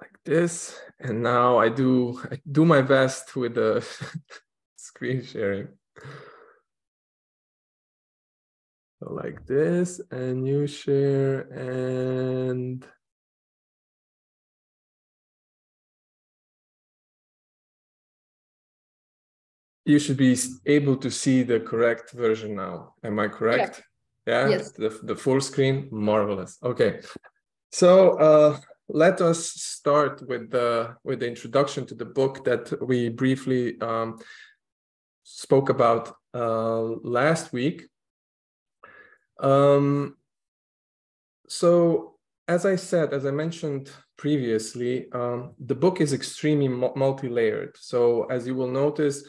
like this. And now I do I do my best with the screen sharing. So like this, and you share and you should be able to see the correct version now. Am I correct? Yeah. Yes. The, the full screen, marvelous. Okay. So uh, let us start with the with the introduction to the book that we briefly um, spoke about uh, last week. Um, so as I said, as I mentioned previously, um, the book is extremely multi-layered. So as you will notice,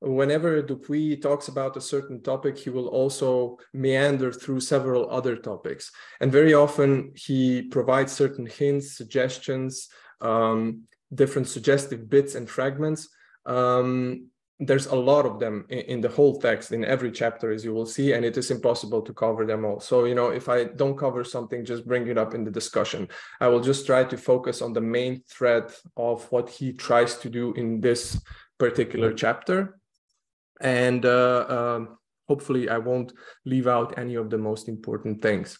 whenever Dupuy talks about a certain topic, he will also meander through several other topics. And very often he provides certain hints, suggestions, um, different suggestive bits and fragments. Um, there's a lot of them in, in, the whole text in every chapter as you will see and it is impossible to cover them all so you know if i don't cover something just bring it up in the discussion i will just try to focus on the main thread of what he tries to do in this particular chapter and uh, um, hopefully I won't leave out any of the most important things.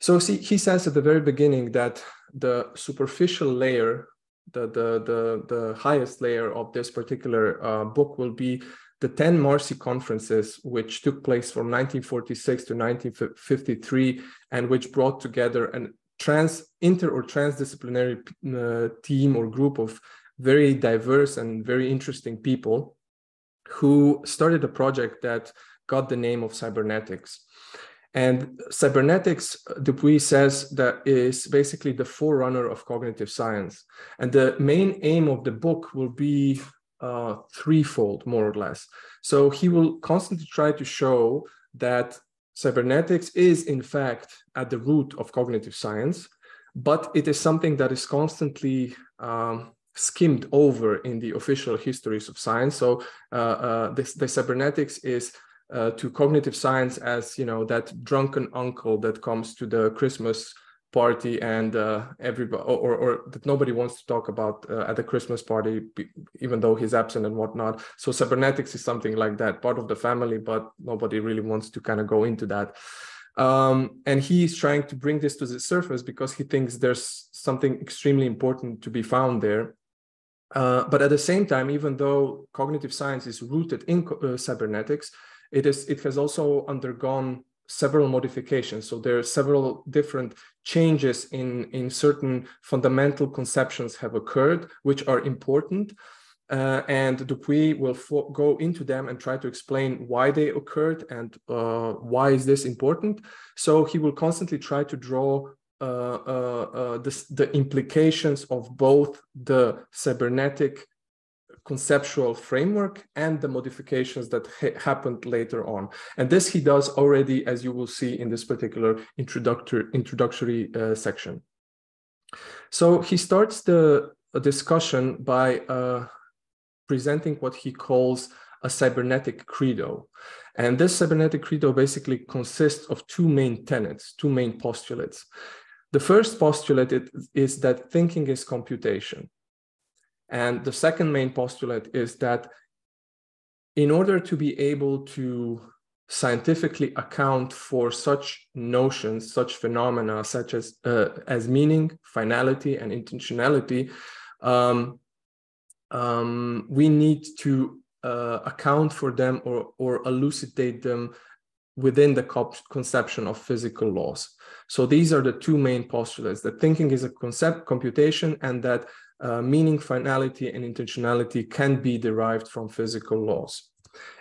So see, he says at the very beginning that the superficial layer, the, the, the, the highest layer of this particular uh, book will be the 10 Macy conferences, which took place from 1946 to 1953, and which brought together an trans inter or transdisciplinary uh, team or group of very diverse and very interesting people who started a project that got the name of cybernetics. And cybernetics, Dupuy says, that is basically the forerunner of cognitive science. And the main aim of the book will be uh, threefold, more or less. So he will constantly try to show that cybernetics is, in fact, at the root of cognitive science, but it is something that is constantly um, skimmed over in the official histories of science. So uh, uh, this, the cybernetics is uh, to cognitive science as you know that drunken uncle that comes to the Christmas party and uh, everybody or, or, that nobody wants to talk about uh, at the Christmas party, even though he's absent and whatnot. So cybernetics is something like that, part of the family, but nobody really wants to kind of go into that. Um, and he's trying to bring this to the surface because he thinks there's something extremely important to be found there uh, but at the same time, even though cognitive science is rooted in uh, cybernetics, it is it has also undergone several modifications. So there are several different changes in in certain fundamental conceptions have occurred, which are important. Uh, and Dupuy will go into them and try to explain why they occurred and uh, why is this important. So he will constantly try to draw the, the implications of both the cybernetic conceptual framework and the modifications that ha happened later on. And this he does already, as you will see in this particular introductory, introductory uh, section. So he starts the discussion by uh, presenting what he calls a cybernetic credo. And this cybernetic credo basically consists of two main tenets, two main postulates. The first postulate is that thinking is computation. And the second main postulate is that in order to be able to scientifically account for such notions, such phenomena, such as, uh, as meaning, finality, and intentionality, um, um, we need to uh, account for them or, or elucidate them within the conception of physical laws. So these are the two main postulates that thinking is a concept computation and that uh, meaning, finality, and intentionality can be derived from physical laws.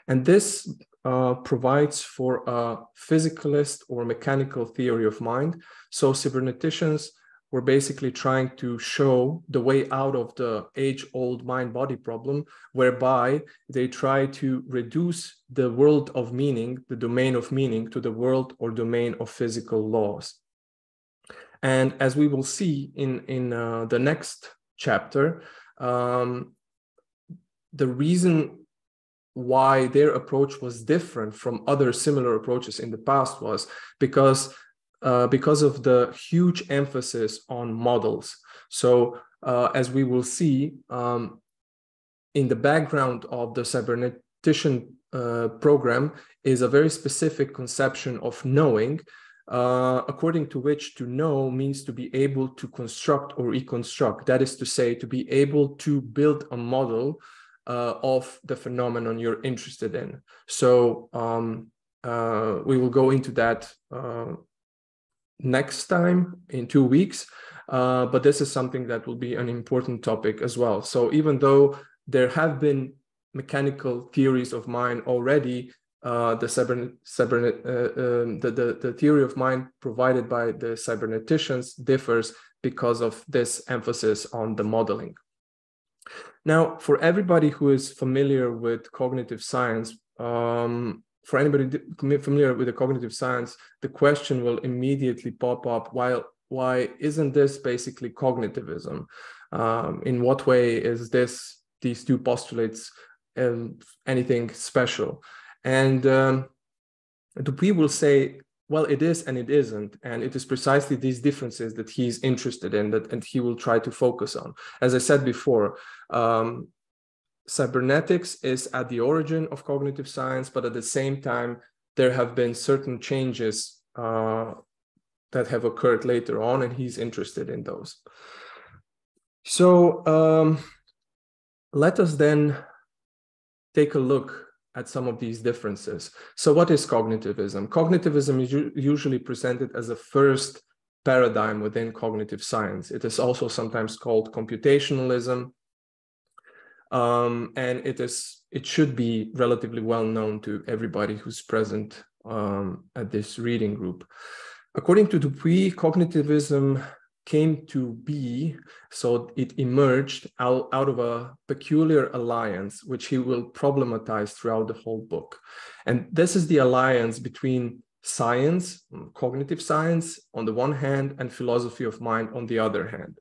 And this uh, provides for a physicalist or mechanical theory of mind. So cyberneticians were basically trying to show the way out of the age old mind body problem, whereby they try to reduce the world of meaning, the domain of meaning, to the world or domain of physical laws. And as we will see in, in uh, the next chapter, um, the reason why their approach was different from other similar approaches in the past was because uh, because of the huge emphasis on models. So uh, as we will see, um, in the background of the cybernetician uh, program is a very specific conception of knowing, uh, according to which to know means to be able to construct or reconstruct. That is to say, to be able to build a model uh, of the phenomenon you're interested in. So um, uh, we will go into that next time in two weeks. Uh, but this is something that will be an important topic as well. So even though there have been mechanical theories of mind already, uh, the, cyber, cybernet, uh, um, the, the, the theory of mind provided by the cyberneticians differs because of this emphasis on the modeling. Now, for everybody who is familiar with cognitive science, um, for anybody familiar with the cognitive science, the question will immediately pop up, while why isn't this basically cognitivism? Um, in what way is this these two postulates um, anything special? And um, Dupuy will say, well, it is and it isn't, and it is precisely these differences that he's interested in that, and he will try to focus on. As I said before, um, cybernetics is at the origin of cognitive science, but at the same time, there have been certain changes uh, that have occurred later on, and he's interested in those. So um, let us then take a look at some of these differences. So what is cognitivism? Cognitivism is usually presented as a first paradigm within cognitive science. It is also sometimes called computationalism. Um, and it is it should be relatively well known to everybody who's present um, at this reading group. According to Dupuy, cognitivism came to be, so it emerged out, out of a peculiar alliance, which he will problematize throughout the whole book. And this is the alliance between science, cognitive science on the one hand, and philosophy of mind on the other hand.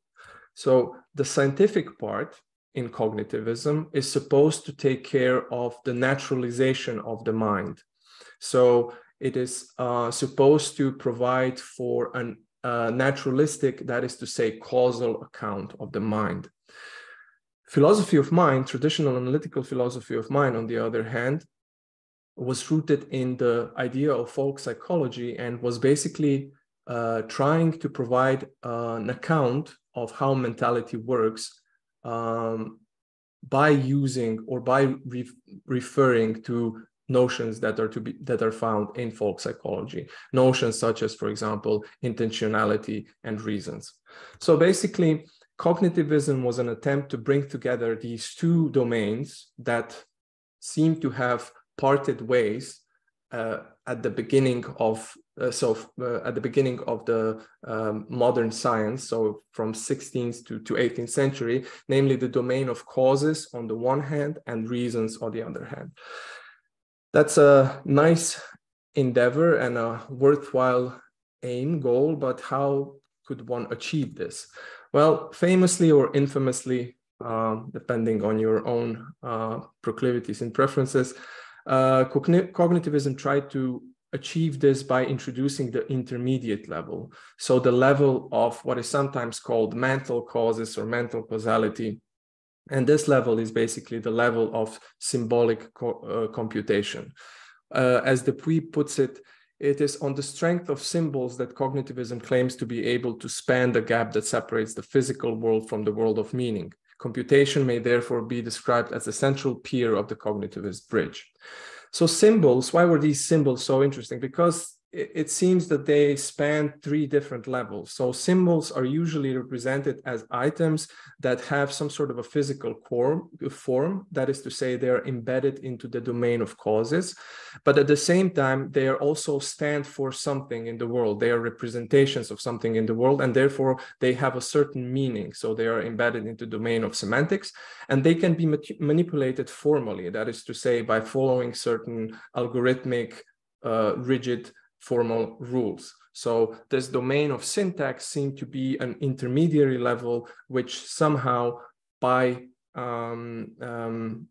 So the scientific part in cognitivism is supposed to take care of the naturalization of the mind. So it is uh, supposed to provide for a uh, naturalistic, that is to say, causal account of the mind. Philosophy of mind, traditional analytical philosophy of mind, on the other hand, was rooted in the idea of folk psychology and was basically uh, trying to provide uh, an account of how mentality works um, by using or by re referring to notions that are to be that are found in folk psychology. Notions such as for example intentionality and reasons. So basically cognitivism was an attempt to bring together these two domains that seem to have parted ways uh, at the beginning of uh, so uh, at the beginning of the um, modern science so from 16th to, to 18th century namely the domain of causes on the one hand and reasons on the other hand that's a nice endeavor and a worthwhile aim goal, but how could one achieve this? Well, famously or infamously, uh, depending on your own uh, proclivities and preferences, uh, cognitivism tried to achieve this by introducing the intermediate level. So the level of what is sometimes called mental causes or mental causality, and this level is basically the level of symbolic co uh, computation. Uh, as Dupuy puts it, it is on the strength of symbols that cognitivism claims to be able to span the gap that separates the physical world from the world of meaning. Computation may therefore be described as the central pier of the cognitivist bridge. So symbols, why were these symbols so interesting? Because it seems that they span three different levels. So symbols are usually represented as items that have some sort of a physical form. That is to say, they are embedded into the domain of causes. But at the same time, they are also stand for something in the world. They are representations of something in the world, and therefore they have a certain meaning. So they are embedded into domain of semantics, and they can be manipulated formally. That is to say, by following certain algorithmic, uh, rigid formal rules. So this domain of syntax seemed to be an intermediary level, which somehow by um, um,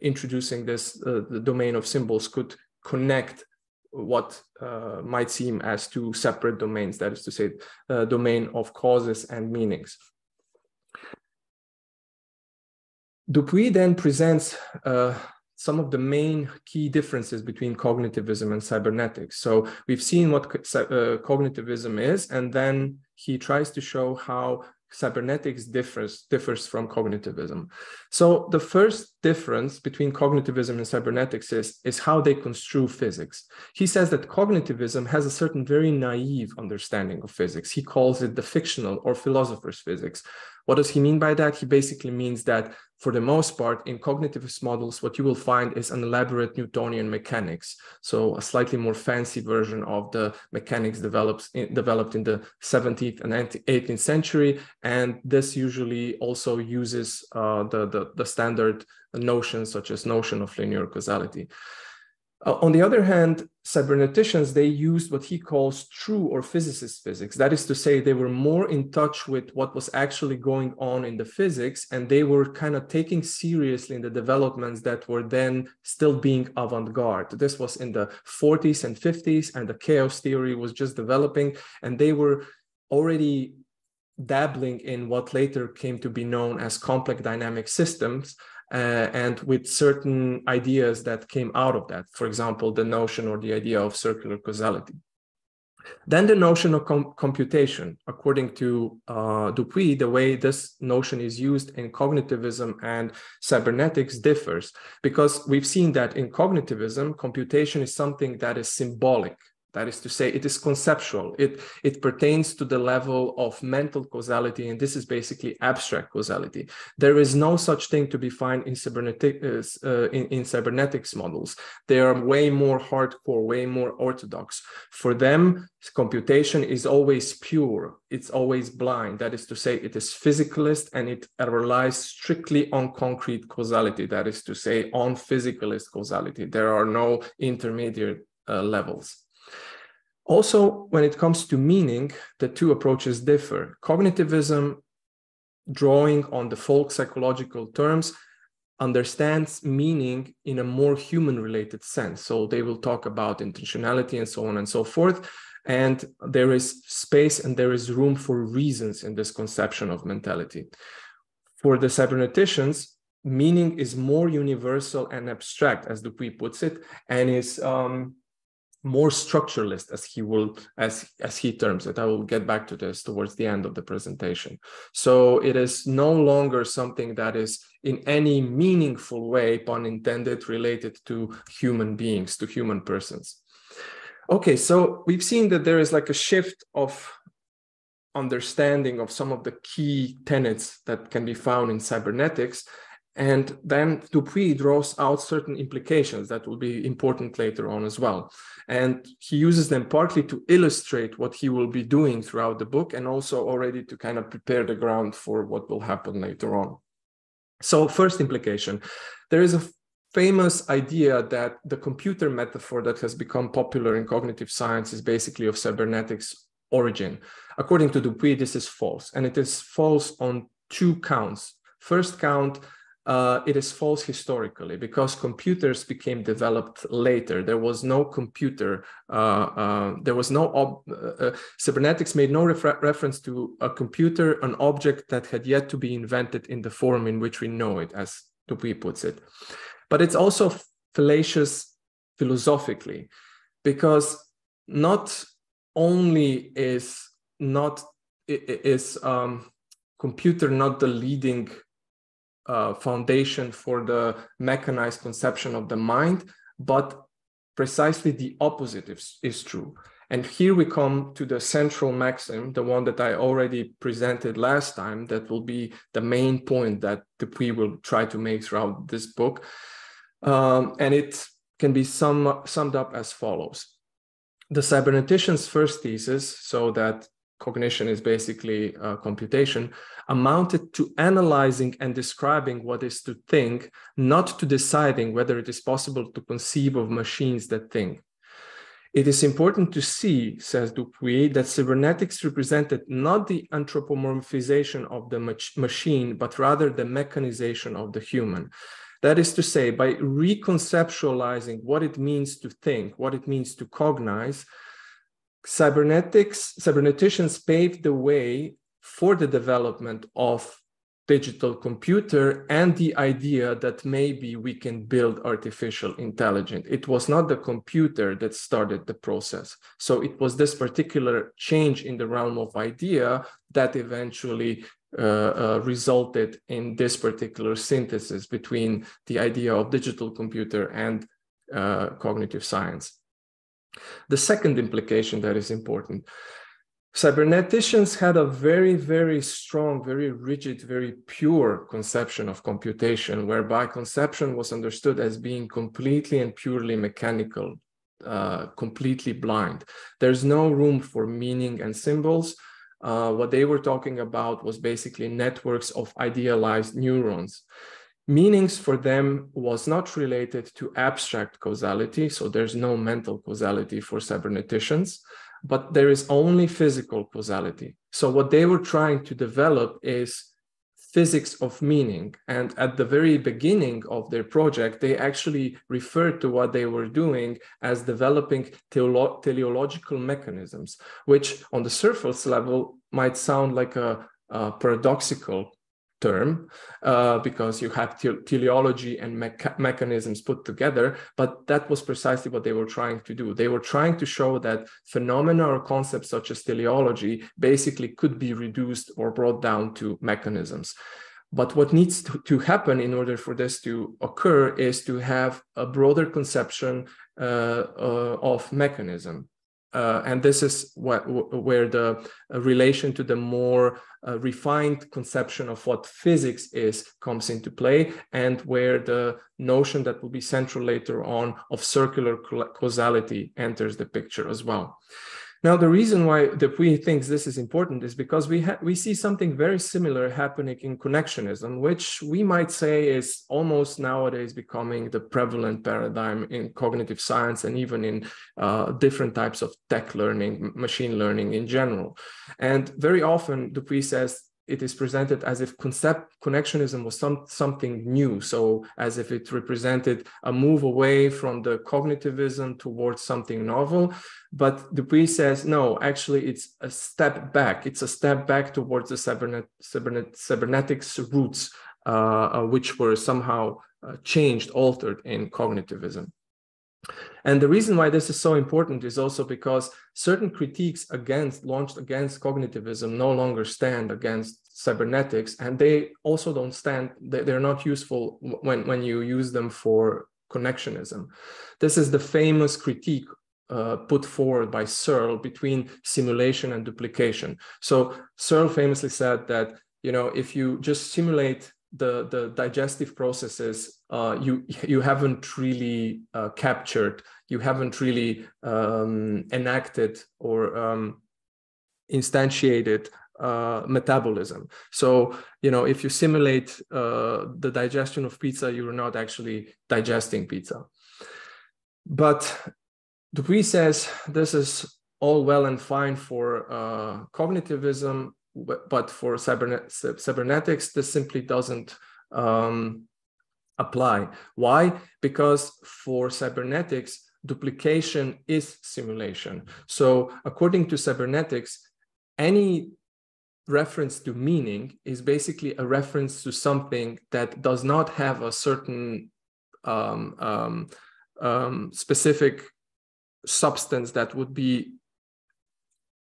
introducing this, uh, the domain of symbols could connect what uh, might seem as two separate domains, that is to say, uh, domain of causes and meanings. Dupuy then presents uh, some of the main key differences between cognitivism and cybernetics. So we've seen what uh, cognitivism is, and then he tries to show how cybernetics differs differs from cognitivism. So the first difference between cognitivism and cybernetics is, is how they construe physics. He says that cognitivism has a certain very naive understanding of physics. He calls it the fictional or philosopher's physics, what does he mean by that? He basically means that for the most part, in cognitivist models, what you will find is an elaborate Newtonian mechanics. So a slightly more fancy version of the mechanics develops in, developed in the 17th and 18th century. And this usually also uses uh, the, the, the standard notions such as notion of linear causality. Uh, on the other hand, cyberneticians, they used what he calls true or physicist physics. That is to say, they were more in touch with what was actually going on in the physics, and they were kind of taking seriously in the developments that were then still being avant-garde. This was in the 40s and 50s, and the chaos theory was just developing, and they were already dabbling in what later came to be known as complex dynamic systems, uh, and with certain ideas that came out of that. For example, the notion or the idea of circular causality. Then the notion of com computation, according to uh, Dupuy, the way this notion is used in cognitivism and cybernetics differs because we've seen that in cognitivism, computation is something that is symbolic. That is to say, it is conceptual. It, it pertains to the level of mental causality, and this is basically abstract causality. There is no such thing to be found in, cybernetic, uh, in, in cybernetics models. They are way more hardcore, way more orthodox. For them, computation is always pure, it's always blind. That is to say, it is physicalist and it relies strictly on concrete causality. That is to say, on physicalist causality. There are no intermediate uh, levels. Also, when it comes to meaning, the two approaches differ. Cognitivism, drawing on the folk psychological terms, understands meaning in a more human related sense. So they will talk about intentionality and so on and so forth. And there is space and there is room for reasons in this conception of mentality. For the cyberneticians, meaning is more universal and abstract, as Dupuy puts it, and is um, more structuralist as he will as as he terms it. I will get back to this towards the end of the presentation. So it is no longer something that is in any meaningful way pun intended related to human beings to human persons. Okay so we've seen that there is like a shift of understanding of some of the key tenets that can be found in cybernetics and then Dupuy draws out certain implications that will be important later on as well. And he uses them partly to illustrate what he will be doing throughout the book and also already to kind of prepare the ground for what will happen later on. So, first implication there is a famous idea that the computer metaphor that has become popular in cognitive science is basically of cybernetics origin. According to Dupuy, this is false, and it is false on two counts. First count, uh, it is false historically because computers became developed later. There was no computer. Uh, uh, there was no uh, uh, cybernetics made no refer- reference to a computer, an object that had yet to be invented in the form in which we know it, as Dupuy puts it. But it's also fallacious philosophically because not only is not is um, computer not the leading uh, foundation for the mechanized conception of the mind, but precisely the opposite is, is true. And here we come to the central maxim, the one that I already presented last time, that will be the main point that Dupuy will try to make throughout this book. Um, and it can be sum, summed up as follows. The cybernetician's first thesis, so that cognition is basically uh, computation, amounted to analyzing and describing what is to think, not to deciding whether it is possible to conceive of machines that think. It is important to see, says Dupuy, that cybernetics represented not the anthropomorphization of the mach machine, but rather the mechanization of the human. That is to say, by reconceptualizing what it means to think, what it means to cognize, cybernetics, cyberneticians paved the way for the development of digital computer and the idea that maybe we can build artificial intelligence. It was not the computer that started the process. So it was this particular change in the realm of idea that eventually uh, uh, resulted in this particular synthesis between the idea of digital computer and uh, cognitive science. The second implication that is important Cyberneticians had a very, very strong, very rigid, very pure conception of computation, whereby conception was understood as being completely and purely mechanical, uh, completely blind. There's no room for meaning and symbols. Uh, what they were talking about was basically networks of idealized neurons. Meanings for them was not related to abstract causality, so there's no mental causality for cyberneticians but there is only physical causality. So what they were trying to develop is physics of meaning. And at the very beginning of their project, they actually referred to what they were doing as developing teleolo teleological mechanisms, which on the surface level might sound like a, a paradoxical term uh, because you have te teleology and mecha mechanisms put together but that was precisely what they were trying to do. They were trying to show that phenomena or concepts such as teleology basically could be reduced or brought down to mechanisms. But what needs to, to happen in order for this to occur is to have a broader conception uh, uh, of mechanism uh, and this is what, where the uh, relation to the more uh, refined conception of what physics is comes into play, and where the notion that will be central later on of circular causality enters the picture as well. Now, the reason why the Dupuy thinks this is important is because we we see something very similar happening in connectionism, which we might say is almost nowadays becoming the prevalent paradigm in cognitive science and even in uh, different types of tech learning, machine learning in general. And very often, Dupuy says it is presented as if concept connectionism was some, something new. So as if it represented a move away from the cognitivism towards something novel. But dupuy says no actually it's a step back. It's a step back towards the cybernet, cybernet, cybernetics roots uh, uh, which were somehow uh, changed altered in cognitivism and the reason why this is so important is also because certain critiques against launched against cognitivism no longer stand against cybernetics, and they also don't stand. They're not useful when when you use them for connectionism. This is the famous critique uh, put forward by Searle between simulation and duplication. So Searle famously said that you know if you just simulate the the digestive processes uh, you you haven't really uh, captured you haven't really um, enacted or um, instantiated uh, metabolism. So you know if you simulate uh, the digestion of pizza you're not actually digesting pizza. But Dupuy says this is all well and fine for uh, cognitivism but for cybernet cybernetics, this simply doesn't um, apply. Why? Because for cybernetics, duplication is simulation. So according to cybernetics, any reference to meaning is basically a reference to something that does not have a certain um, um, um, specific substance that would be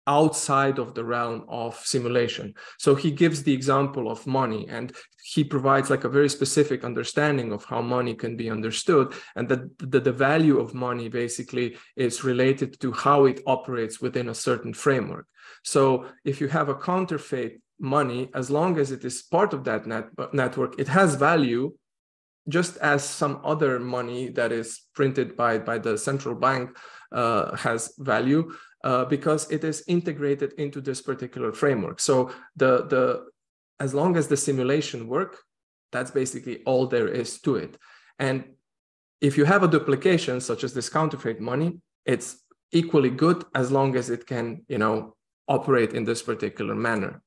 outside of the realm of simulation. So he gives the example of money and he provides like a very specific understanding of how money can be understood and that the, the value of money basically is related to how it operates within a certain framework. So if you have a counterfeit money, as long as it is part of that net, network, it has value just as some other money that is printed by, by the central bank uh, has value uh, because it is integrated into this particular framework. So the the as long as the simulation work, that's basically all there is to it. And if you have a duplication such as this counterfeit money, it's equally good as long as it can, you know, operate in this particular manner.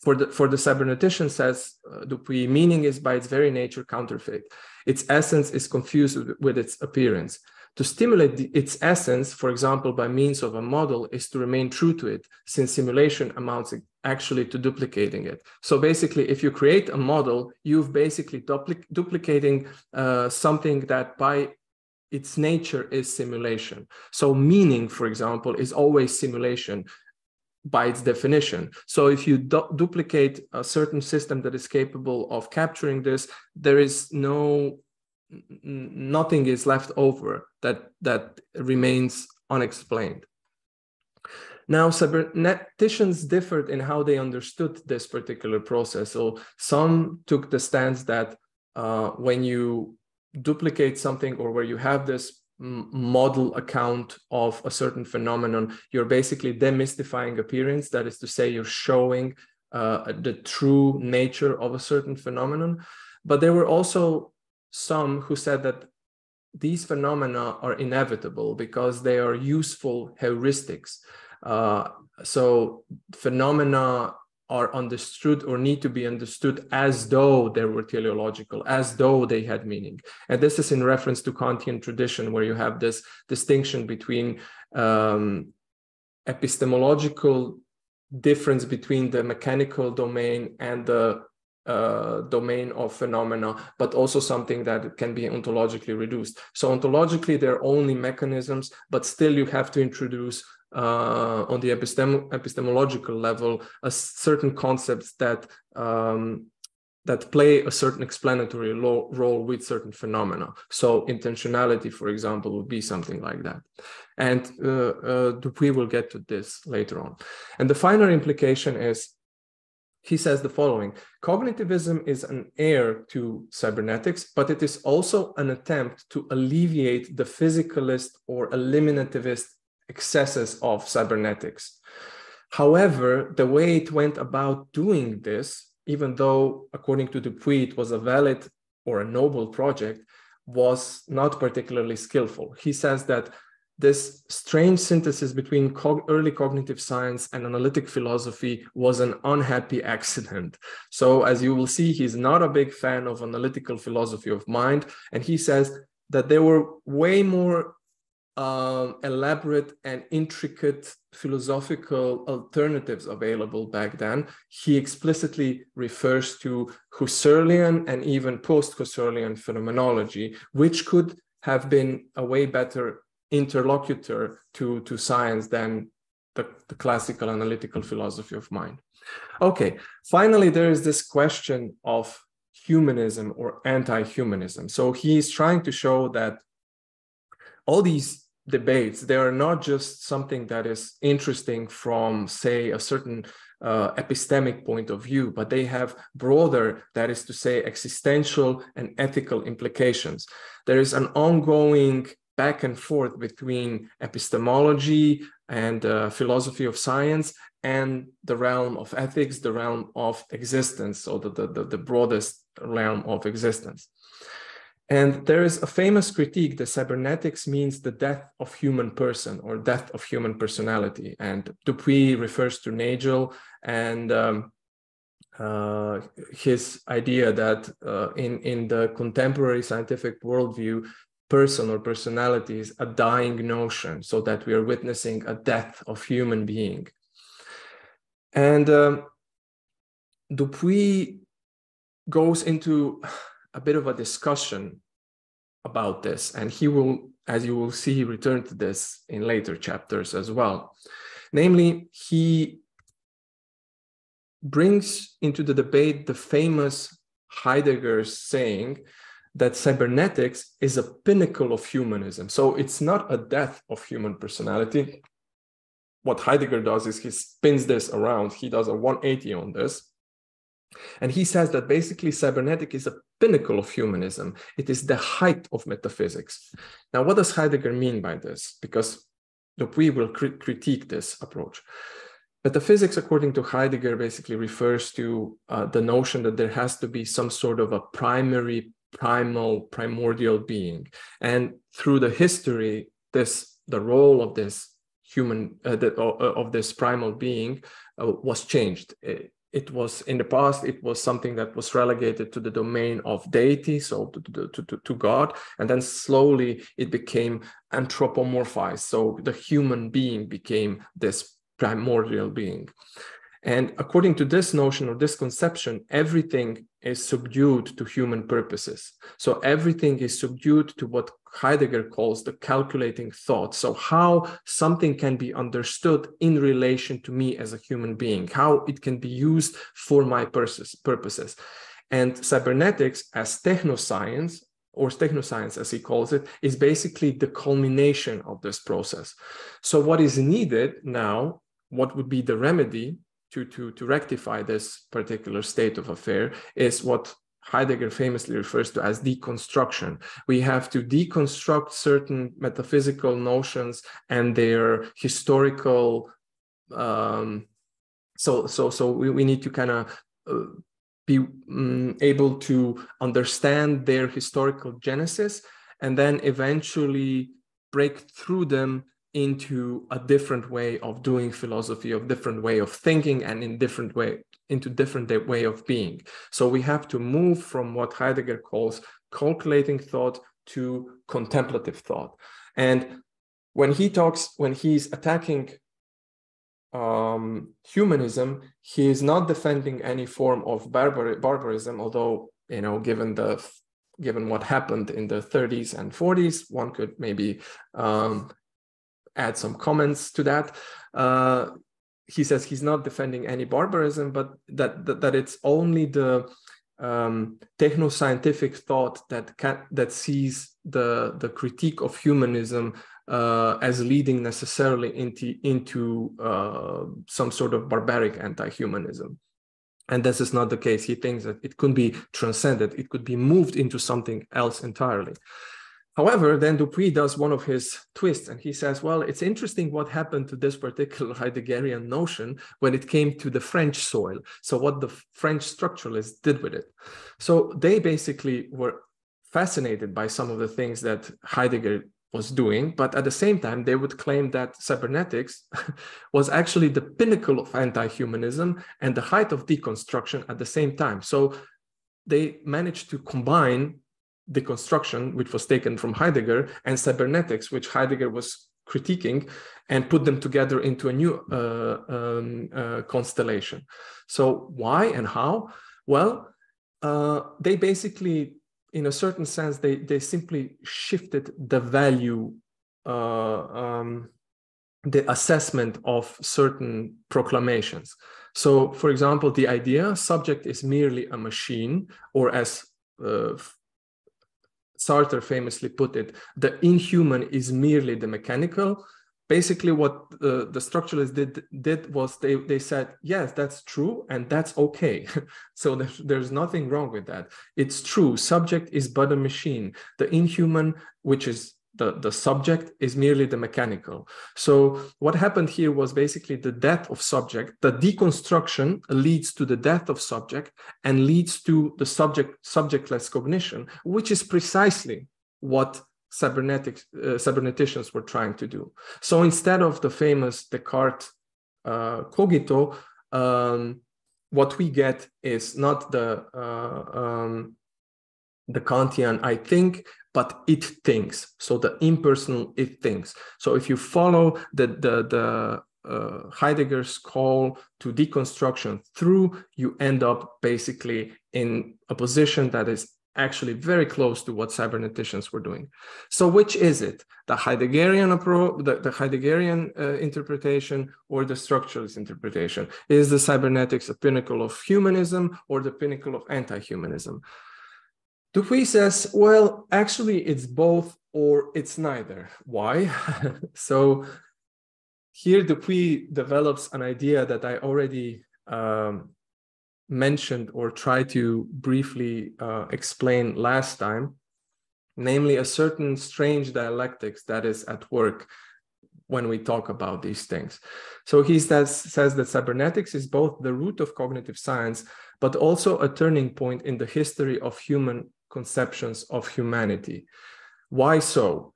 For the for the cybernetician says uh, Dupuy, meaning is by its very nature counterfeit. Its essence is confused with, with its appearance. To stimulate the, its essence, for example, by means of a model, is to remain true to it, since simulation amounts actually to duplicating it. So basically, if you create a model, you've basically dupli duplicating uh, something that by its nature is simulation. So meaning, for example, is always simulation by its definition. So if you du duplicate a certain system that is capable of capturing this, there is no nothing is left over that that remains unexplained. Now, cyberneticians differed in how they understood this particular process. So some took the stance that uh, when you duplicate something or where you have this model account of a certain phenomenon, you're basically demystifying appearance. That is to say, you're showing uh, the true nature of a certain phenomenon. But there were also some who said that these phenomena are inevitable because they are useful heuristics. Uh, so phenomena are understood or need to be understood as though they were teleological, as though they had meaning. And this is in reference to Kantian tradition, where you have this distinction between um, epistemological difference between the mechanical domain and the uh, domain of phenomena, but also something that can be ontologically reduced. So ontologically, they're only mechanisms, but still you have to introduce uh, on the epistem epistemological level a certain concepts that um, that play a certain explanatory role with certain phenomena. So intentionality, for example, would be something like that. And uh, uh, Dupuy will get to this later on. And the final implication is, he says the following, cognitivism is an heir to cybernetics, but it is also an attempt to alleviate the physicalist or eliminativist excesses of cybernetics. However, the way it went about doing this, even though according to Dupuy it was a valid or a noble project, was not particularly skillful. He says that this strange synthesis between co- early cognitive science and analytic philosophy was an unhappy accident. So, as you will see, he's not a big fan of analytical philosophy of mind. And he says that there were way more um, elaborate and intricate philosophical alternatives available back then. He explicitly refers to Husserlian and even post Husserlian phenomenology, which could have been a way better interlocutor to, to science than the, the classical analytical philosophy of mind. Okay, finally, there is this question of humanism or anti humanism. So he's trying to show that all these debates they are not just something that is interesting from say a certain uh, epistemic point of view but they have broader that is to say existential and ethical implications there is an ongoing back and forth between epistemology and uh, philosophy of science and the realm of ethics the realm of existence so the, the, the broadest realm of existence and there is a famous critique that cybernetics means the death of human person or death of human personality. And Dupuy refers to Nagel and um, uh, his idea that uh, in, in the contemporary scientific worldview, person or personality is a dying notion, so that we are witnessing a death of human being. And um, Dupuy goes into a bit of a discussion about this. And he will, as you will see, return to this in later chapters as well. Namely, he brings into the debate the famous Heidegger's saying that cybernetics is a pinnacle of humanism. So it's not a death of human personality. What Heidegger does is he spins this around, he does a 180 on this. And he says that basically cybernetic is a pinnacle of humanism. It is the height of metaphysics. Now, what does Heidegger mean by this? Because we will crit critique this approach. Metaphysics, according to Heidegger, basically refers to uh, the notion that there has to be some sort of a primary, primal, primordial being. And through the history, this the role of this human, uh, the, uh, of this primal being uh, was changed. it was in the past it was something that was relegated to the domain of deity so to, to, to, to god and then slowly it became anthropomorphized so the human being became this primordial being and according to this notion or this conception, everything is subdued to human purposes. So everything is subdued to what Heidegger calls the calculating thought. So, how something can be understood in relation to me as a human being, how it can be used for my purposes. And cybernetics, as technoscience, or technoscience as he calls it, is basically the culmination of this process. So, what is needed now, what would be the remedy to, to, to rectify this particular state of affair is what Heidegger famously refers to as deconstruction. We have to deconstruct certain metaphysical notions and their historical. Um, so, so, so we, we need to kind of uh, be um, able to understand their historical genesis and then eventually break through them into a different way of doing philosophy of different way of thinking and in different way into different way of being. So we have to move from what heidegger calls calculating thought to contemplative thought. And when he talks when he's attacking um, humanism he is not defending any form of barbar- barbarism although you know given the given what happened in the 30s and 40s one could maybe um, add some comments to that. Uh, he says he's not defending any barbarism, but that that, that it's only the um, techno-scientific thought that can, that sees the the critique of humanism uh, as leading necessarily into into uh, some sort of barbaric anti-humanism. And this is not the case. He thinks that it could be transcended, it could be moved into something else entirely. However, then Dupuy does one of his twists and he says, well, it's interesting what happened to this particular Heideggerian notion when it came to the French soil. So, what the French structuralists did with it. So, they basically were fascinated by some of the things that Heidegger was doing, but at the same time, they would claim that cybernetics was actually the pinnacle of anti humanism and the height of deconstruction at the same time. So, they managed to combine deconstruction, which was taken from Heidegger, and cybernetics, which Heidegger was critiquing, and put them together into a new uh, um, uh, constellation. So, why and how? Well, uh, they basically, in a certain sense, they, they simply shifted the value, uh, um, the assessment of certain proclamations. So, for example, the idea subject is merely a machine, or as uh, Sartre famously put it, the inhuman is merely the mechanical. Basically, what uh, the structuralists did, did was they, they said, yes, that's true, and that's okay. so there's, there's nothing wrong with that. It's true. Subject is but a machine. The inhuman, which is the, the subject is merely the mechanical. So what happened here was basically the death of subject. The deconstruction leads to the death of subject and leads to the subject subjectless cognition, which is precisely what cybernetics uh, cyberneticians were trying to do. So instead of the famous Descartes uh, cogito, um, what we get is not the uh, um, the Kantian I think, but it thinks. So the impersonal it thinks. So if you follow the the the uh, Heidegger's call to deconstruction through, you end up basically in a position that is actually very close to what cyberneticians were doing. So which is it? The Heideggerian approach, the, the Heideggerian uh, interpretation or the structuralist interpretation? Is the cybernetics a pinnacle of humanism or the pinnacle of anti-humanism? Dupuy says, well, actually, it's both or it's neither. Why? so here Dupuy develops an idea that I already um, mentioned or tried to briefly uh, explain last time, namely a certain strange dialectics that is at work when we talk about these things. So he says, says that cybernetics is both the root of cognitive science, but also a turning point in the history of human conceptions of humanity. Why so?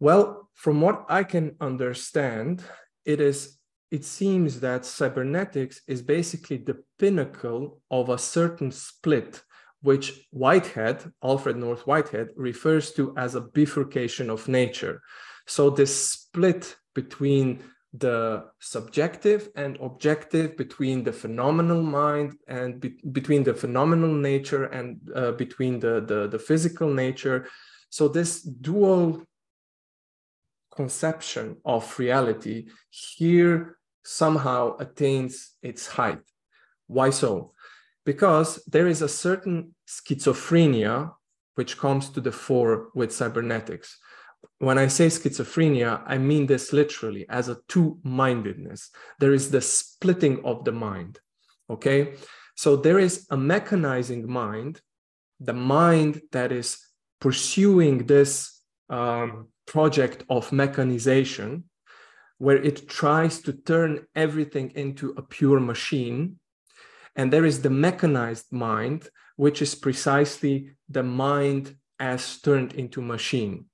Well, from what I can understand, it is it seems that cybernetics is basically the pinnacle of a certain split, which Whitehead, Alfred North Whitehead, refers to as a bifurcation of nature. So this split between the subjective and objective between the phenomenal mind and be between the phenomenal nature and uh, between the, the, the physical nature. So this dual conception of reality here somehow attains its height. Why so? Because there is a certain schizophrenia which comes to the fore with cybernetics. When I say schizophrenia, I mean this literally as a two mindedness. There is the splitting of the mind. Okay. So there is a mechanizing mind, the mind that is pursuing this um, project of mechanization, where it tries to turn everything into a pure machine. And there is the mechanized mind, which is precisely the mind as turned into machine.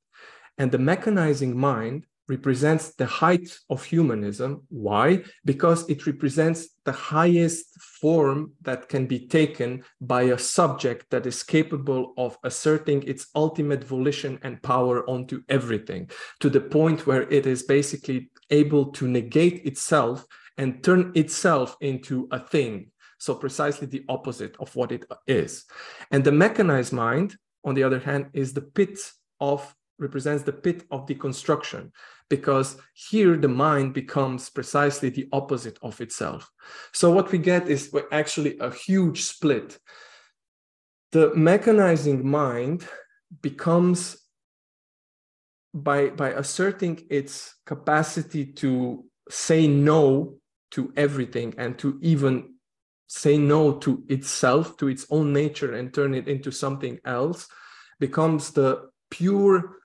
And the mechanizing mind represents the height of humanism. Why? Because it represents the highest form that can be taken by a subject that is capable of asserting its ultimate volition and power onto everything to the point where it is basically able to negate itself and turn itself into a thing. So, precisely the opposite of what it is. And the mechanized mind, on the other hand, is the pit of represents the pit of deconstruction because here the mind becomes precisely the opposite of itself. So what we get is actually a huge split. The mechanizing mind becomes by by asserting its capacity to say no to everything and to even say no to itself to its own nature and turn it into something else becomes the pure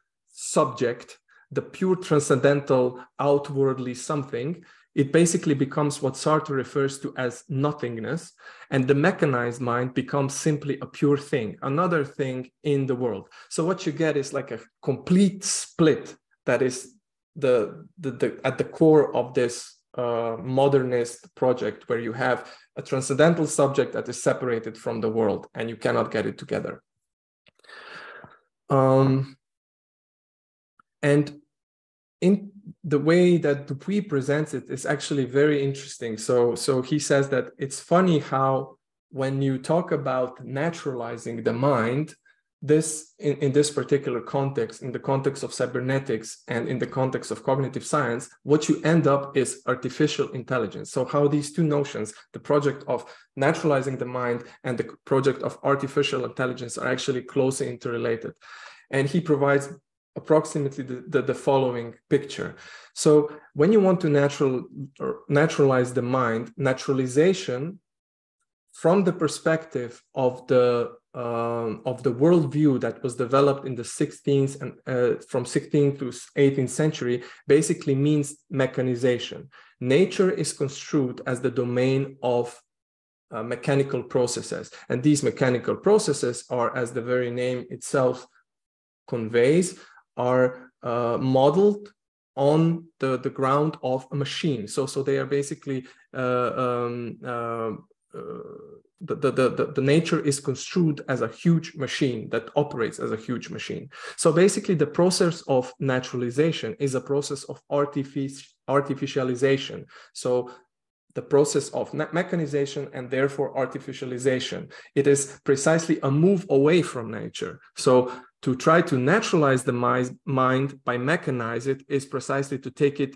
subject the pure transcendental outwardly something it basically becomes what Sartre refers to as nothingness, and the mechanized mind becomes simply a pure thing, another thing in the world. So what you get is like a complete split that is the, the, the at the core of this uh, modernist project, where you have a transcendental subject that is separated from the world, and you cannot get it together. Um, and in the way that Dupuy presents it is actually very interesting. So, so he says that it's funny how when you talk about naturalizing the mind, this in, in this particular context, in the context of cybernetics and in the context of cognitive science, what you end up is artificial intelligence. So how these two notions, the project of naturalizing the mind and the project of artificial intelligence are actually closely interrelated. And he provides approximately the, the, the, following picture. So when you want to natural or naturalize the mind, naturalization from the perspective of the um, of the worldview that was developed in the 16th and uh, from 16th to 18th century basically means mechanization. Nature is construed as the domain of uh, mechanical processes, and these mechanical processes are, as the very name itself conveys, are uh, modeled on the, the ground of a machine. So, so they are basically uh, um, uh, uh the, the, the, the nature is construed as a huge machine that operates as a huge machine. So basically the process of naturalization is a process of artific artificialization. So the process of mechanization and therefore artificialization. It is precisely a move away from nature. So to try to naturalize the mind by mechanize it is precisely to take it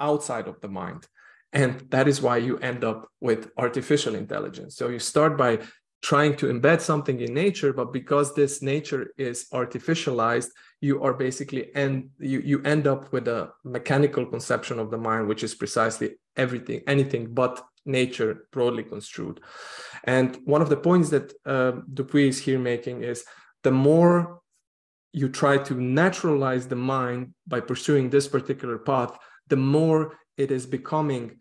outside of the mind. And that is why you end up with artificial intelligence. So you start by trying to embed something in nature, but because this nature is artificialized, you are basically end you, you end up with a mechanical conception of the mind, which is precisely everything, anything but nature broadly construed. And one of the points that uh, Dupuy is here making is the more you try to naturalize the mind by pursuing this particular path, the more it is becoming,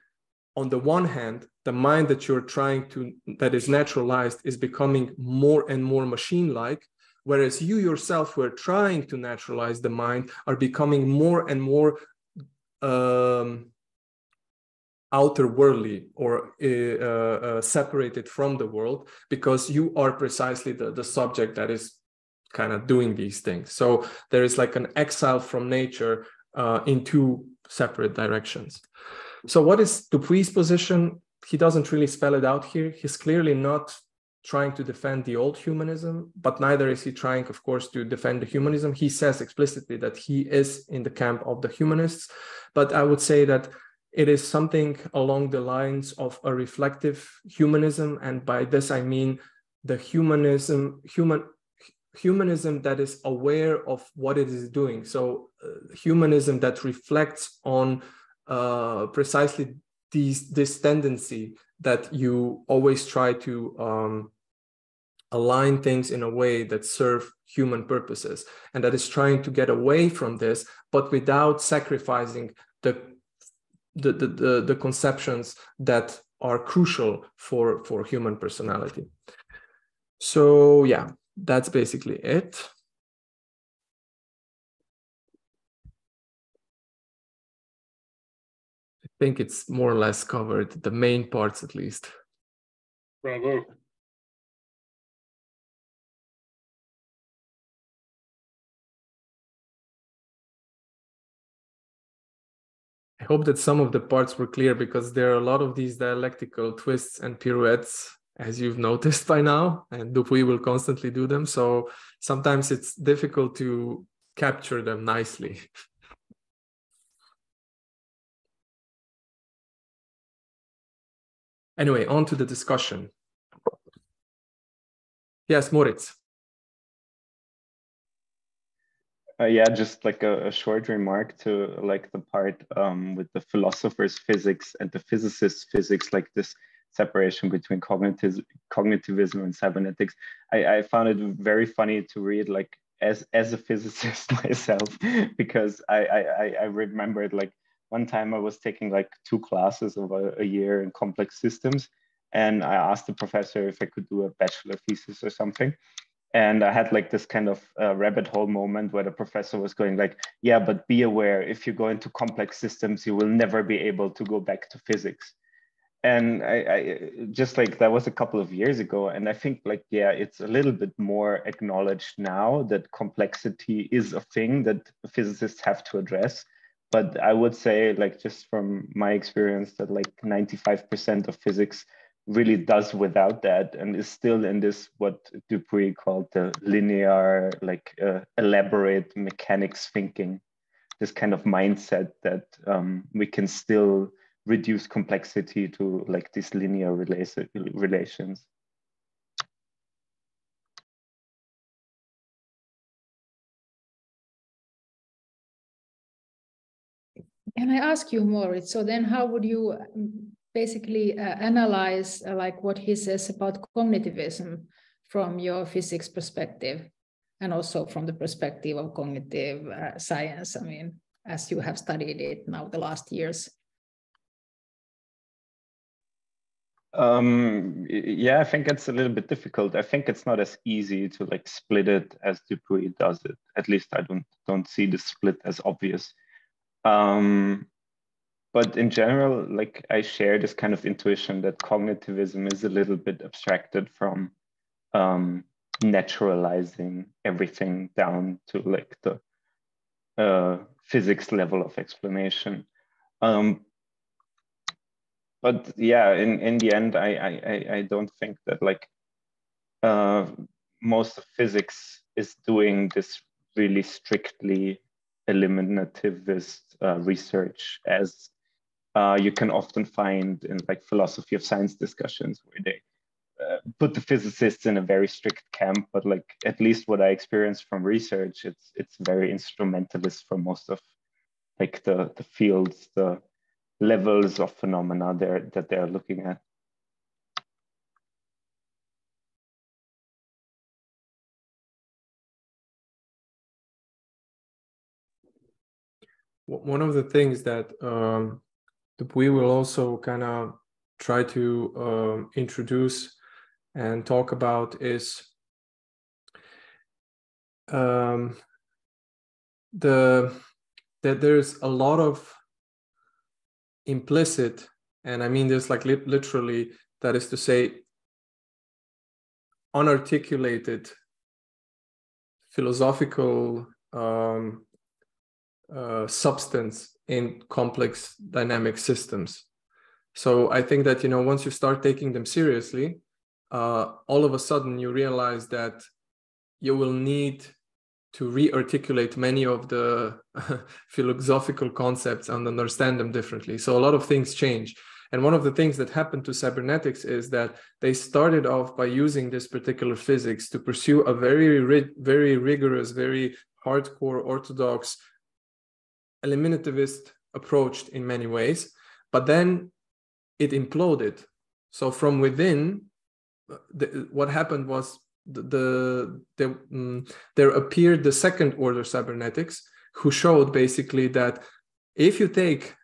on the one hand, the mind that you're trying to, that is naturalized, is becoming more and more machine like. Whereas you yourself, who are trying to naturalize the mind, are becoming more and more um, outer worldly or uh, uh, separated from the world because you are precisely the, the subject that is kind of doing these things. So there is like an exile from nature uh, in two separate directions. So what is dupuy's position? He doesn't really spell it out here. He's clearly not trying to defend the old humanism, but neither is he trying, of course, to defend the humanism. He says explicitly that he is in the camp of the humanists, but I would say that it is something along the lines of a reflective humanism, and by this I mean the humanism, human humanism that is aware of what it is doing. So uh, humanism that reflects on uh, precisely these this tendency that you always try to um, align things in a way that serve human purposes and that is trying to get away from this but without sacrificing the the the, the, the conceptions that are crucial for for human personality so yeah that's basically it. I think it's more or less covered the main parts at least. Bravo. I hope that some of the parts were clear because there are a lot of these dialectical twists and pirouettes, as you've noticed by now, and Dupuy will constantly do them. So sometimes it's difficult to capture them nicely. anyway, on to the discussion. Yes, Moritz. Uh, yeah, just like a, a, short remark to like the part um, with the philosopher's physics and the physicist's physics, like this separation between cognitiv- cognitivism and cybernetics. I, I found it very funny to read like as as a physicist myself because I, I I remembered like one time I was taking like two classes a, a year in complex systems and I asked the professor if I could do a bachelor thesis or something and i had like this kind of uh, rabbit hole moment where the professor was going like yeah but be aware if you go into complex systems you will never be able to go back to physics and I, I, just like that was a couple of years ago and i think like yeah it's a little bit more acknowledged now that complexity is a thing that physicists have to address. But i would say like just from my experience that like 95% of physics really does without that and is still in this what Dupuy called the linear, like uh, elaborate mechanics thinking, this kind of mindset that um, we can still reduce complexity to like these linear relations. Can I ask you, Moritz? So then, how would you basically uh, analyze uh, like what he says about cognitivism from your physics perspective and also from the perspective of cognitive uh, science i mean as you have studied it now the last years um, yeah i think it's a little bit difficult. I think it's not as easy to like split it as dupuy does it. At least i don't don't see the split as obvious. Um, but in general, like I share this kind of intuition that cognitivism is a little bit abstracted from um, naturalizing everything down to like the uh, physics level of explanation. Um, but yeah, in, in the end, I, I, I don't think that like uh, most of physics is doing this really strictly eliminativist uh, research as uh, you can often find in like philosophy of science discussions where they uh, put the physicists in a very strict camp. But like at least what i experienced from research it's it's very instrumentalist for most of like the the fields the levels of phenomena there that they're looking at. One of the things that um, we will also kind of try to um, introduce and talk about is um, the that there's a lot of implicit And I mean this like li- literally, that is to say, unarticulated philosophical um, uh, substance in complex dynamic systems. So I think that you know once you start taking them seriously, uh, all of a sudden you realize that you will need to re-articulate many of the philosophical concepts and understand them differently. So a lot of things change. And one of the things that happened to cybernetics is that they started off by using this particular physics to pursue a very, very rigorous, very hardcore orthodox eliminativist approach in many ways. But then it imploded. So from within, the, what happened was the, the, um, there appeared the second order cybernetics who showed basically that if you take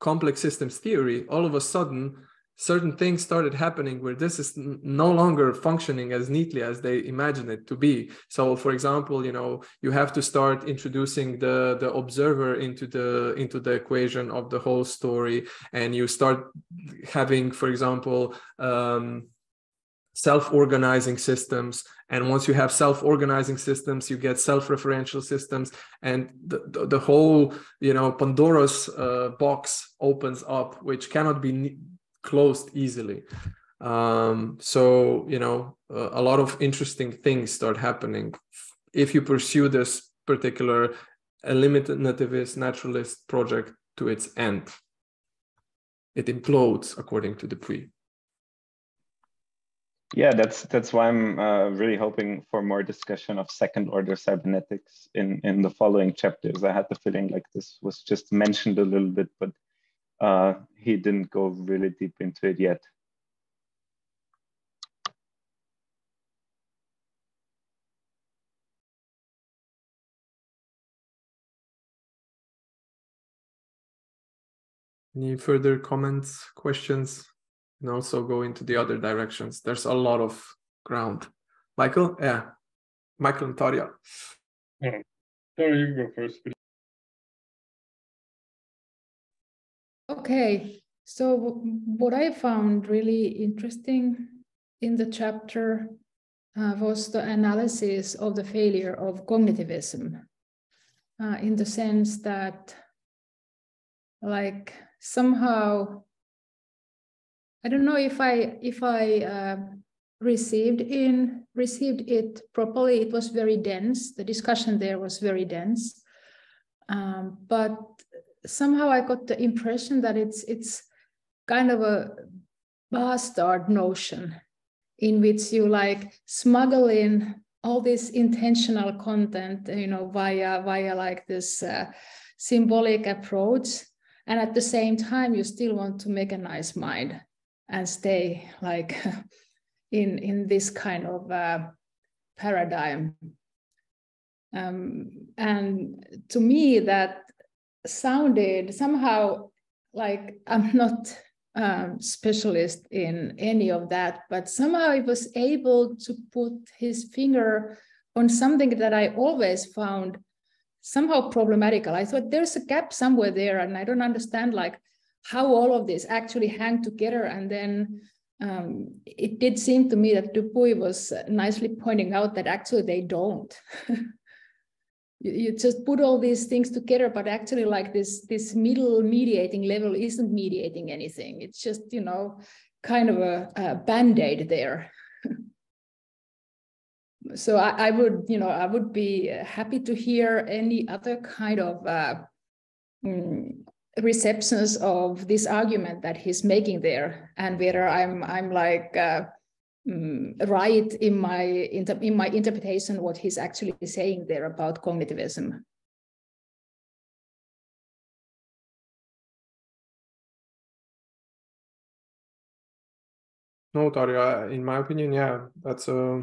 complex systems theory, all of a sudden certain things started happening where this is no longer functioning as neatly as they imagine it to be. So for example you know you have to start introducing the the observer into the into the equation of the whole story and you start having for example um, self-organizing systems. And once you have self-organizing systems you get self-referential systems. And the, the, the whole you know pandora's uh, box opens up which cannot be closed easily. Um, so you know uh, a lot of interesting things start happening. If you pursue this particular eliminativist naturalist project to its end it implodes according to Dupuy yeah, that's that's why I'm uh, really hoping for more discussion of second order cybernetics in in the following chapters. I had the feeling like this was just mentioned a little bit, but uh, he didn't go really deep into it yet. Any further comments, questions? And also go into the other directions. There's a lot of ground. Michael, yeah, Michael and Tarja. Yeah. Tarja, you go first. Okay, so what I found really interesting in the chapter uh, was the analysis of the failure of cognitivism uh, in the sense that like somehow I don't know if I if I uh, received in received it properly. It was very dense. The discussion there was very dense, um, but somehow I got the impression that it's it's kind of a bastard notion in which you like smuggle in all this intentional content, you know, via via like this uh, symbolic approach, and at the same time you still want to make a nice mind and stay like in in this kind of uh, paradigm. Um, and to me that sounded somehow like i'm not um, specialist in any of that but somehow he was able to put his finger on something that i always found somehow problematical. I thought there's a gap somewhere there and i don't understand like how all of this actually hang together. And then um, it did seem to me that Dupuy was nicely pointing out that actually they don't. you, you just put all these things together, but actually like this, this middle mediating level isn't mediating anything. It's just, you know, kind of a, a band-aid there. so I, I, would, you know, I would be happy to hear any other kind of uh, mm, receptions of this argument that he's making there and whether i'm i'm like uh, mm, right in my in my interpretation what he's actually saying there about cognitivism. No Tarja, in my opinion yeah that's a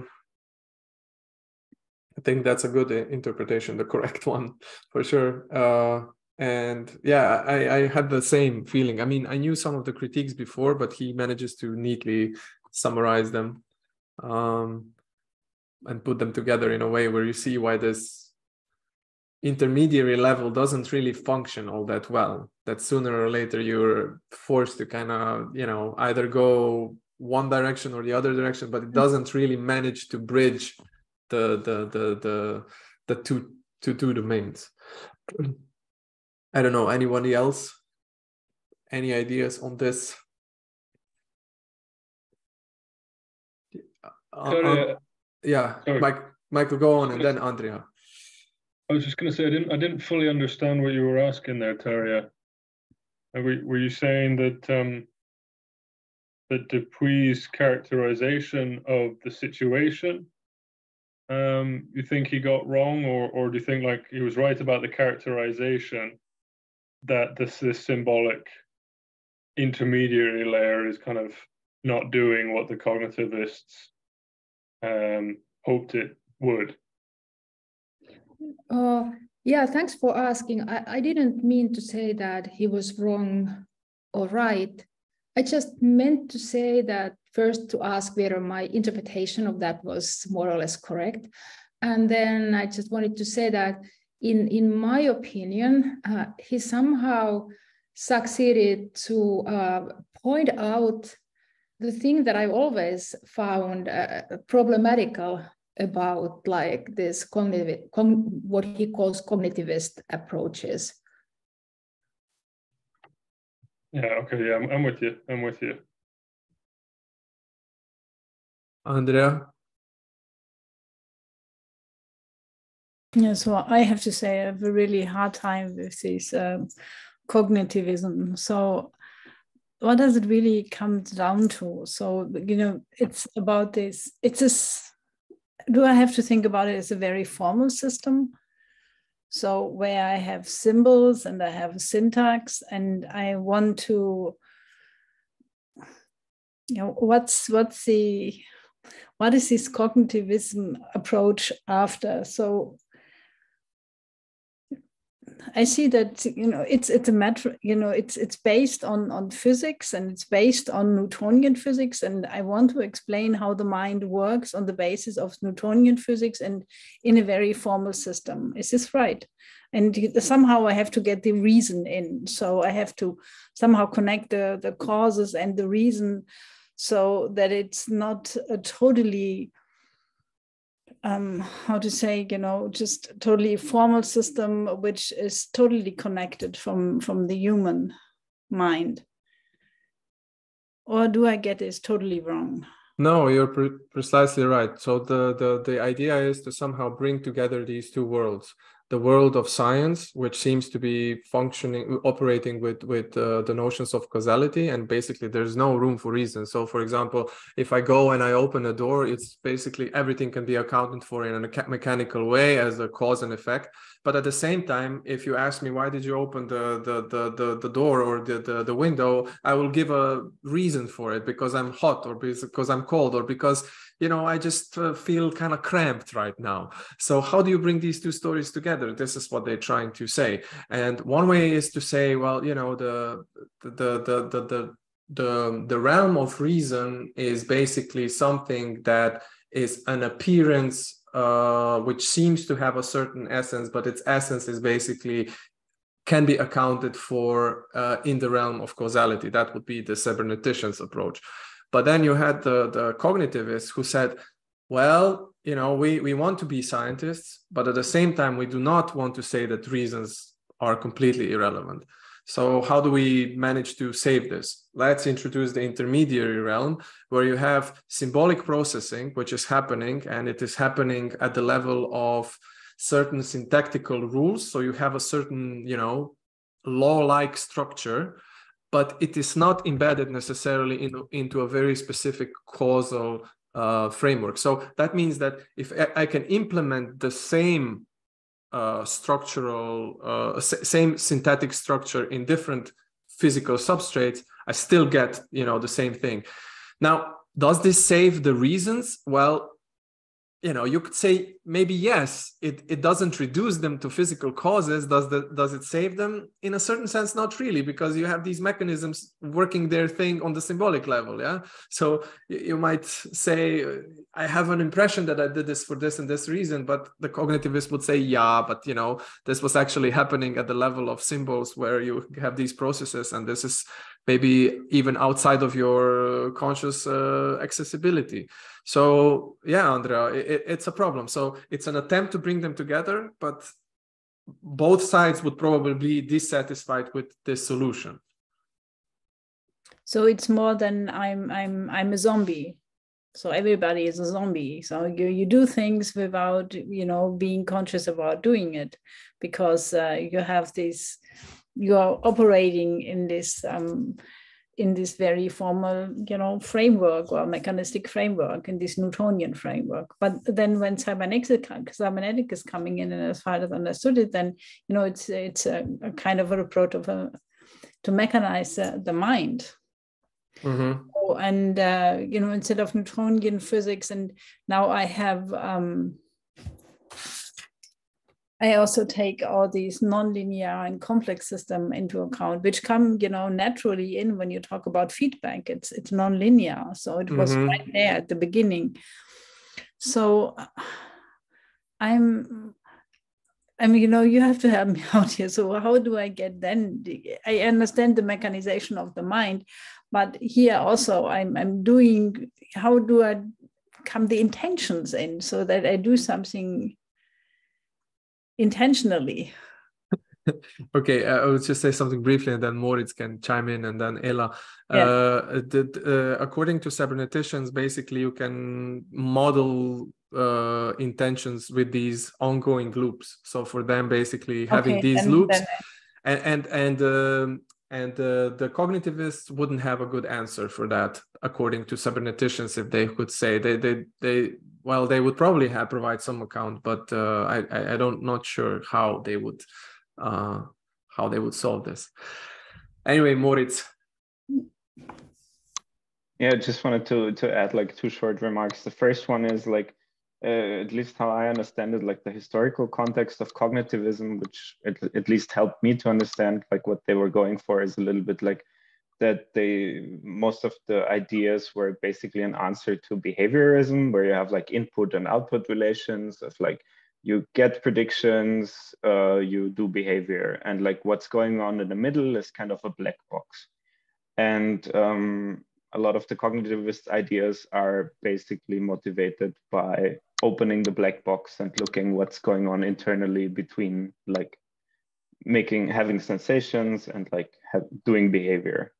i think that's a good interpretation the correct one for sure. Uh and yeah I, I had the same feeling. I mean i knew some of the critiques before but he manages to neatly summarize them um, and put them together in a way where you see why this intermediary level doesn't really function all that well that sooner or later you're forced to kind of you know either go one direction or the other direction but it doesn't really manage to bridge the the the the, the two two two domains i don't know anybody else? Any ideas on this? Uh, uh, yeah mike michael go on and then andrea. I was just going to say I didn't I didn't fully understand what you were asking there, Terje. Were, were you saying that um, that Dupuy's characterization of the situation um, you think he got wrong, or or do you think like he was right about the characterization that this this symbolic intermediary layer is kind of not doing what the cognitivists um, hoped it would? Uh, yeah, thanks for asking. I, I didn't mean to say that he was wrong or right. I just meant to say that first to ask whether my interpretation of that was more or less correct. And then I just wanted to say that in, in my opinion, uh, he somehow succeeded to uh, point out the thing that I always found uh, problematical about like this cognitive, what he calls cognitivist approaches. Yeah, okay, yeah, I'm, I'm with you. I'm with you. Andrea? Yeah, so I have to say I have a really hard time with this um, cognitivism. So what does it really come down to? So, you know, it's about this, it's a do I have to think about it as a very formal system? So where I have symbols and I have syntax and I want to, you know, what's what's the what is this cognitivism approach after? So I see that you know it's it's a matter you know it's it's based on on physics and it's based on Newtonian physics and I want to explain how the mind works on the basis of Newtonian physics and in a very formal system. Is this right? And somehow I have to get the reason in. So I have to somehow connect the the causes and the reason so that it's not a totally um, how to say, you know, just totally formal system which is totally connected from from the human mind. Or do I get this totally wrong? No, you're pre- precisely right. So the, the the idea is to somehow bring together these two worlds the world of science, which seems to be functioning, operating with with uh, the notions of causality, and basically there's no room for reason. So, for example, if I go and I open a door, it's basically everything can be accounted for in a mechanical way as a cause and effect. But at the same time, if you ask me why did you open the the the the, the door or the, the the window, I will give a reason for it because I'm hot or because I'm cold or because you know i just uh, feel kind of cramped right now. So how do you bring these two stories together? This is what they're trying to say. And one way is to say well you know the the the the the the, the realm of reason is basically something that is an appearance uh, which seems to have a certain essence but its essence is basically can be accounted for uh, in the realm of causality. That would be the cybernetician's approach but then you had the, the cognitivists who said, well, you know, we, we want to be scientists, but at the same time, we do not want to say that reasons are completely irrelevant. So, how do we manage to save this? Let's introduce the intermediary realm where you have symbolic processing, which is happening, and it is happening at the level of certain syntactical rules. So, you have a certain, you know, law like structure but it is not embedded necessarily in, into a very specific causal uh, framework. So that means that if I, can implement the same uh, structural, uh, same synthetic structure in different physical substrates, I still get you know the same thing. Now, does this save the reasons? Well, you know you could say maybe yes it, it doesn't reduce them to physical causes. Does the does it save them? In a certain sense not really because you have these mechanisms working their thing on the symbolic level yeah? So you might say i have an impression that i did this for this and this reason but the cognitivist would say yeah but you know this was actually happening at the level of symbols where you have these processes and this is maybe even outside of your conscious uh, accessibility. So yeah andrea it, it's a problem. So it's an attempt to bring them together but both sides would probably be dissatisfied with this solution. So it's more than i'm i'm i'm a zombie. So everybody is a zombie. So you, you do things without you know being conscious about doing it because uh, you have this you are operating in this um, in this very formal, you know, framework or mechanistic framework, in this Newtonian framework. But then when cybernetics, cybernetic is coming in, and as far as I understood it, then you know it's it's a, a kind of a approach of a, to mechanize uh, the mind. Mm-hmm. Oh, and uh, you know, instead of Newtonian physics, and now I have. Um, I also take all these nonlinear and complex system into account, which come, you know, naturally in when you talk about feedback. It's it's nonlinear, so it was mm-hmm. right there at the beginning. So I'm, I mean, you know, you have to help me out here. So how do I get then? I understand the mechanization of the mind, but here also I'm I'm doing. How do I come the intentions in so that I do something intentionally. okay, uh, I will just say something briefly, and then Moritz can chime in, and then Ella. Yeah. Uh, uh, according to cyberneticians, basically, you can model uh, intentions with these ongoing loops. So for them, basically, having okay, these loops, and and and um, and uh, the cognitivists wouldn't have a good answer for that, according to cyberneticians, if they could say they they they well they would probably have provide some account but uh, I, I don't not sure how they would uh, how they would solve this. Anyway moritz. Yeah just wanted to to add like two short remarks. The first one is like uh, at least how i understand it like the historical context of cognitivism which at, at least helped me to understand like what they were going for is a little bit like that they most of the ideas were basically an answer to behaviorism where you have like input and output relations of like you get predictions uh, you do behavior and like what's going on in the middle is kind of a black box. And um, a lot of the cognitivist ideas are basically motivated by opening the black box and looking what's going on internally between like making having sensations and like doing behavior.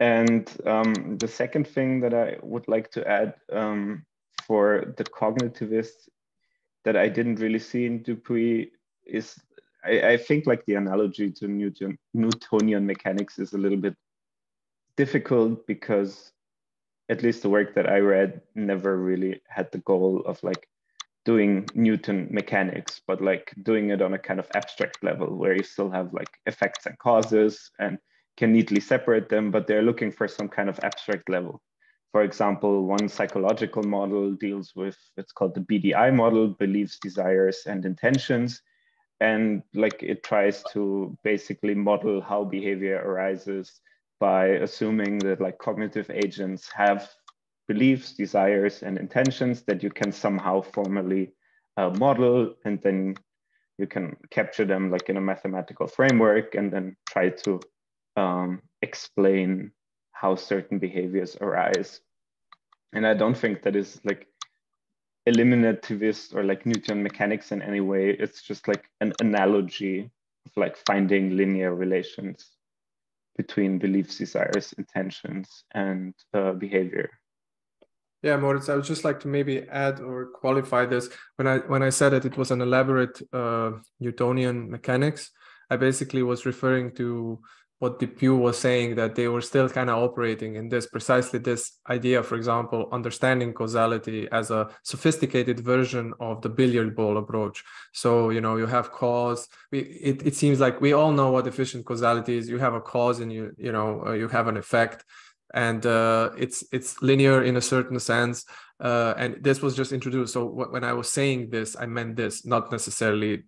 And um, the second thing that I would like to add um, for the cognitivists that I didn't really see in Dupuy is I, I, think like the analogy to Newton, Newtonian mechanics is a little bit difficult because at least the work that I read never really had the goal of like doing Newton mechanics, but like doing it on a kind of abstract level where you still have like effects and causes and can neatly separate them, but they're looking for some kind of abstract level. For example, one psychological model deals with it's called the BDI model, beliefs, desires, and intentions. And like it tries to basically model how behavior arises by assuming that like cognitive agents have beliefs, desires, and intentions that you can somehow formally uh, model and then you can capture them like in a mathematical framework and then try to um, explain how certain behaviors arise. And I don't think that is like eliminativist or like Newton mechanics in any way. It's just like an analogy of like finding linear relations between beliefs, desires, intentions, and uh, behavior. Yeah, Moritz, I would just like to maybe add or qualify this. When I when I said that it was an elaborate uh, Newtonian mechanics, I basically was referring to what Dupuy was saying that they were still kind of operating in this precisely this idea, for example, understanding causality as a sophisticated version of the billiard ball approach. So, you know, you have cause. We, it, it seems like we all know what efficient causality is. You have a cause and you, you know, uh, you have an effect. and uh, it's it's linear in a certain sense. Uh, and this was just introduced. So when I was saying this, I meant this, not necessarily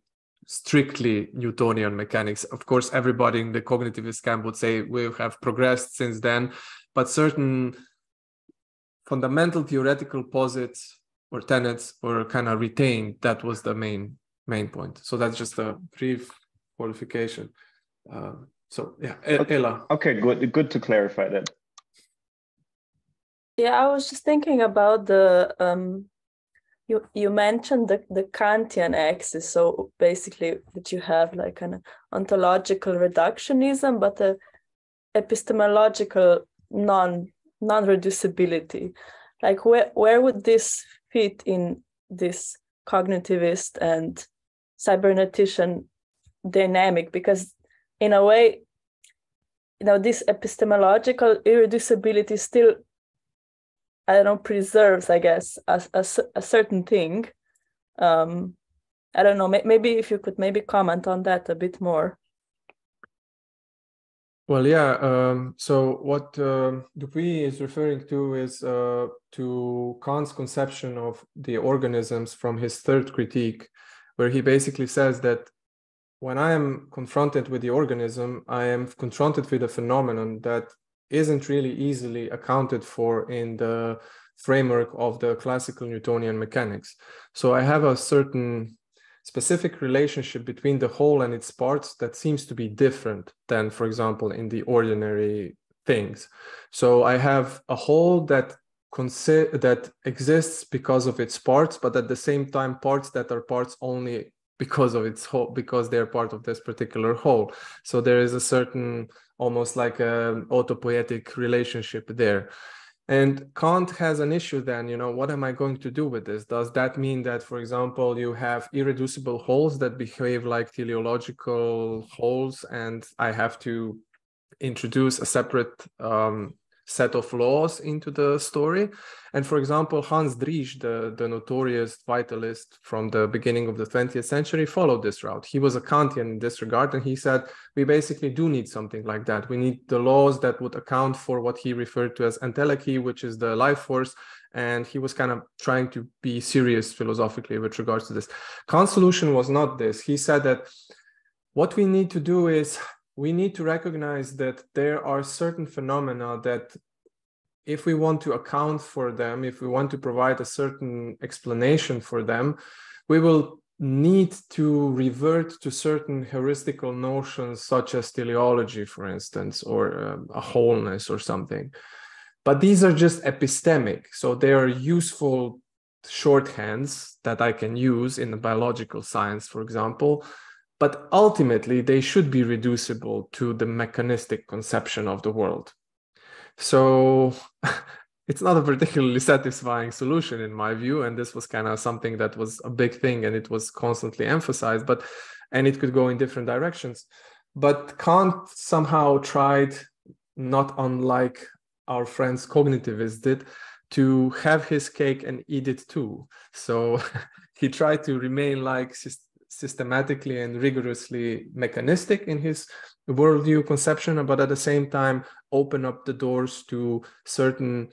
strictly Newtonian mechanics. Of course, everybody in the cognitivist camp would say we have progressed since then, but certain fundamental theoretical posits or tenets were kind of retained. That was the main main point. So that's just a brief qualification. Uh, so yeah, okay. Ella. Okay, good. Good to clarify that. Yeah, I was just thinking about the um, you you mentioned the the Kantian axis. So basically, that you have like an ontological reductionism, but a epistemological non non reducibility. Like where where would this fit in this cognitivist and cybernetician dynamic? Because in a way, you know, this epistemological irreducibility still, I don't know, preserves, I guess, a, a, a certain thing. Um, I don't know, maybe if you could maybe comment on that a bit more. Well, yeah. Um, so what uh, Dupuy is referring to is uh, to Kant's conception of the organisms from his third critique, where he basically says that when I am confronted with the organism, I am confronted with a phenomenon that isn't really easily accounted for in the framework of the classical Newtonian mechanics. So I have a certain specific relationship between the whole and its parts that seems to be different than, for example, in the ordinary things. So I have a whole that consi- that exists because of its parts, but at the same time, parts that are parts only because of its whole, because they're part of this particular whole. So there is a certain, almost like a autopoietic relationship there. And Kant has an issue then, you know, what am I going to do with this? Does that mean that, for example, you have irreducible wholes that behave like teleological wholes and I have to introduce a separate um, set of laws into the story. And for example, Hans Driesch, the, the notorious vitalist from the beginning of the 20th century, followed this route. He was a Kantian in this regard, and he said, we basically do need something like that. We need the laws that would account for what he referred to as entelechy, which is the life force. And he was kind of trying to be serious philosophically with regards to this. Kant's solution was not this. He said that what we need to do is we need to recognize that there are certain phenomena that if we want to account for them if we want to provide a certain explanation for them we will need to revert to certain heuristical notions such as teleology for instance or uh, a wholeness or something. But these are just epistemic so they are useful shorthands that i can use in the biological science for example but ultimately they should be reducible to the mechanistic conception of the world. So it's not a particularly satisfying solution in my view. And this was kind of something that was a big thing and it was constantly emphasized, but and it could go in different directions. But Kant somehow tried, not unlike our friends cognitivists did, to have his cake and eat it too. So he tried to remain like systematically and rigorously mechanistic in his worldview conception, but at the same time open up the doors to certain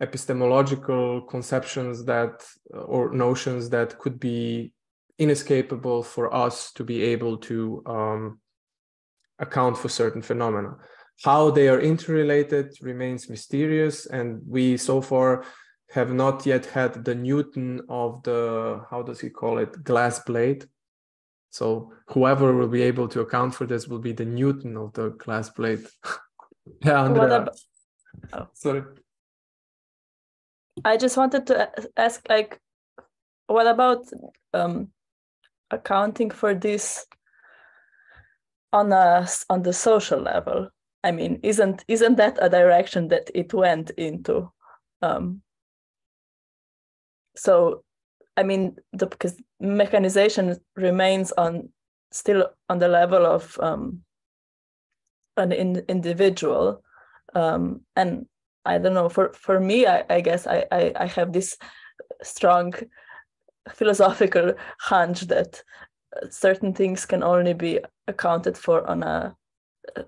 epistemological conceptions that or notions that could be inescapable for us to be able to um, account for certain phenomena. How they are interrelated remains mysterious, and we so far have not yet had the Newton of the, how does he call it, grass blade. So whoever will be able to account for this will be the Newton of the grass blade. yeah, Andrea. Oh. Sorry. I just wanted to ask, like, what about um, accounting for this on a on the social level? I mean, isn't isn't that a direction that it went into? Um, so i mean the because mechanization remains on still on the level of um, an in, individual um, and i don't know for for me i, I guess I, I, I have this strong philosophical hunch that certain things can only be accounted for on a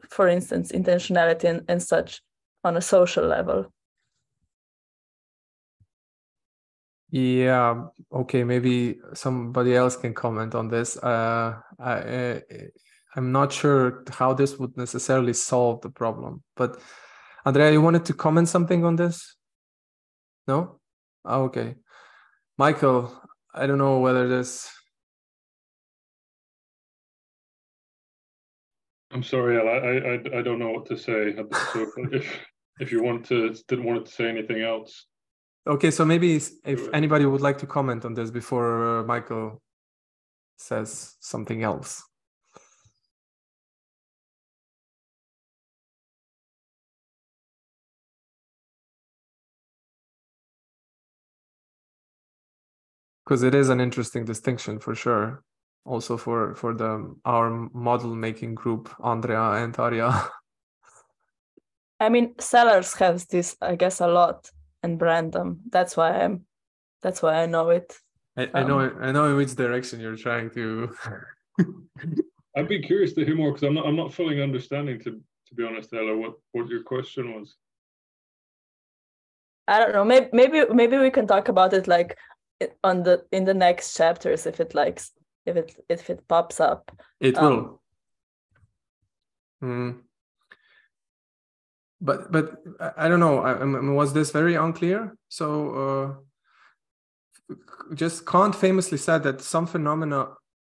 for instance intentionality and, and such on a social level. Yeah, okay, maybe somebody else can comment on this. Uh, I, I'm not sure how this would necessarily solve the problem, but Andrea, you wanted to comment something on this? No? Oh, okay. Michael, I don't know whether this. I'm sorry, I, I, I don't know what to say. So if, if you want to, didn't want to say anything else. Okay, so maybe if anybody would like to comment on this before uh, Michael says something else. Because it is an interesting distinction for sure. Also for for the our model making group, Andrea and Tarja. I mean, Sellars has this, I guess, a lot and Brandom. That's why I'm. That's why I know it. I, I know. Um, I know in which direction you're trying to. I'd be curious to hear more because I'm not. I'm not fully understanding. To to be honest, Ella, what what your question was. I don't know. Maybe maybe maybe we can talk about it like on the in the next chapters if it likes if it if it pops up. It um, will. Hmm but but I don't know. I, I mean, was this very unclear? So uh, just Kant famously said that some phenomena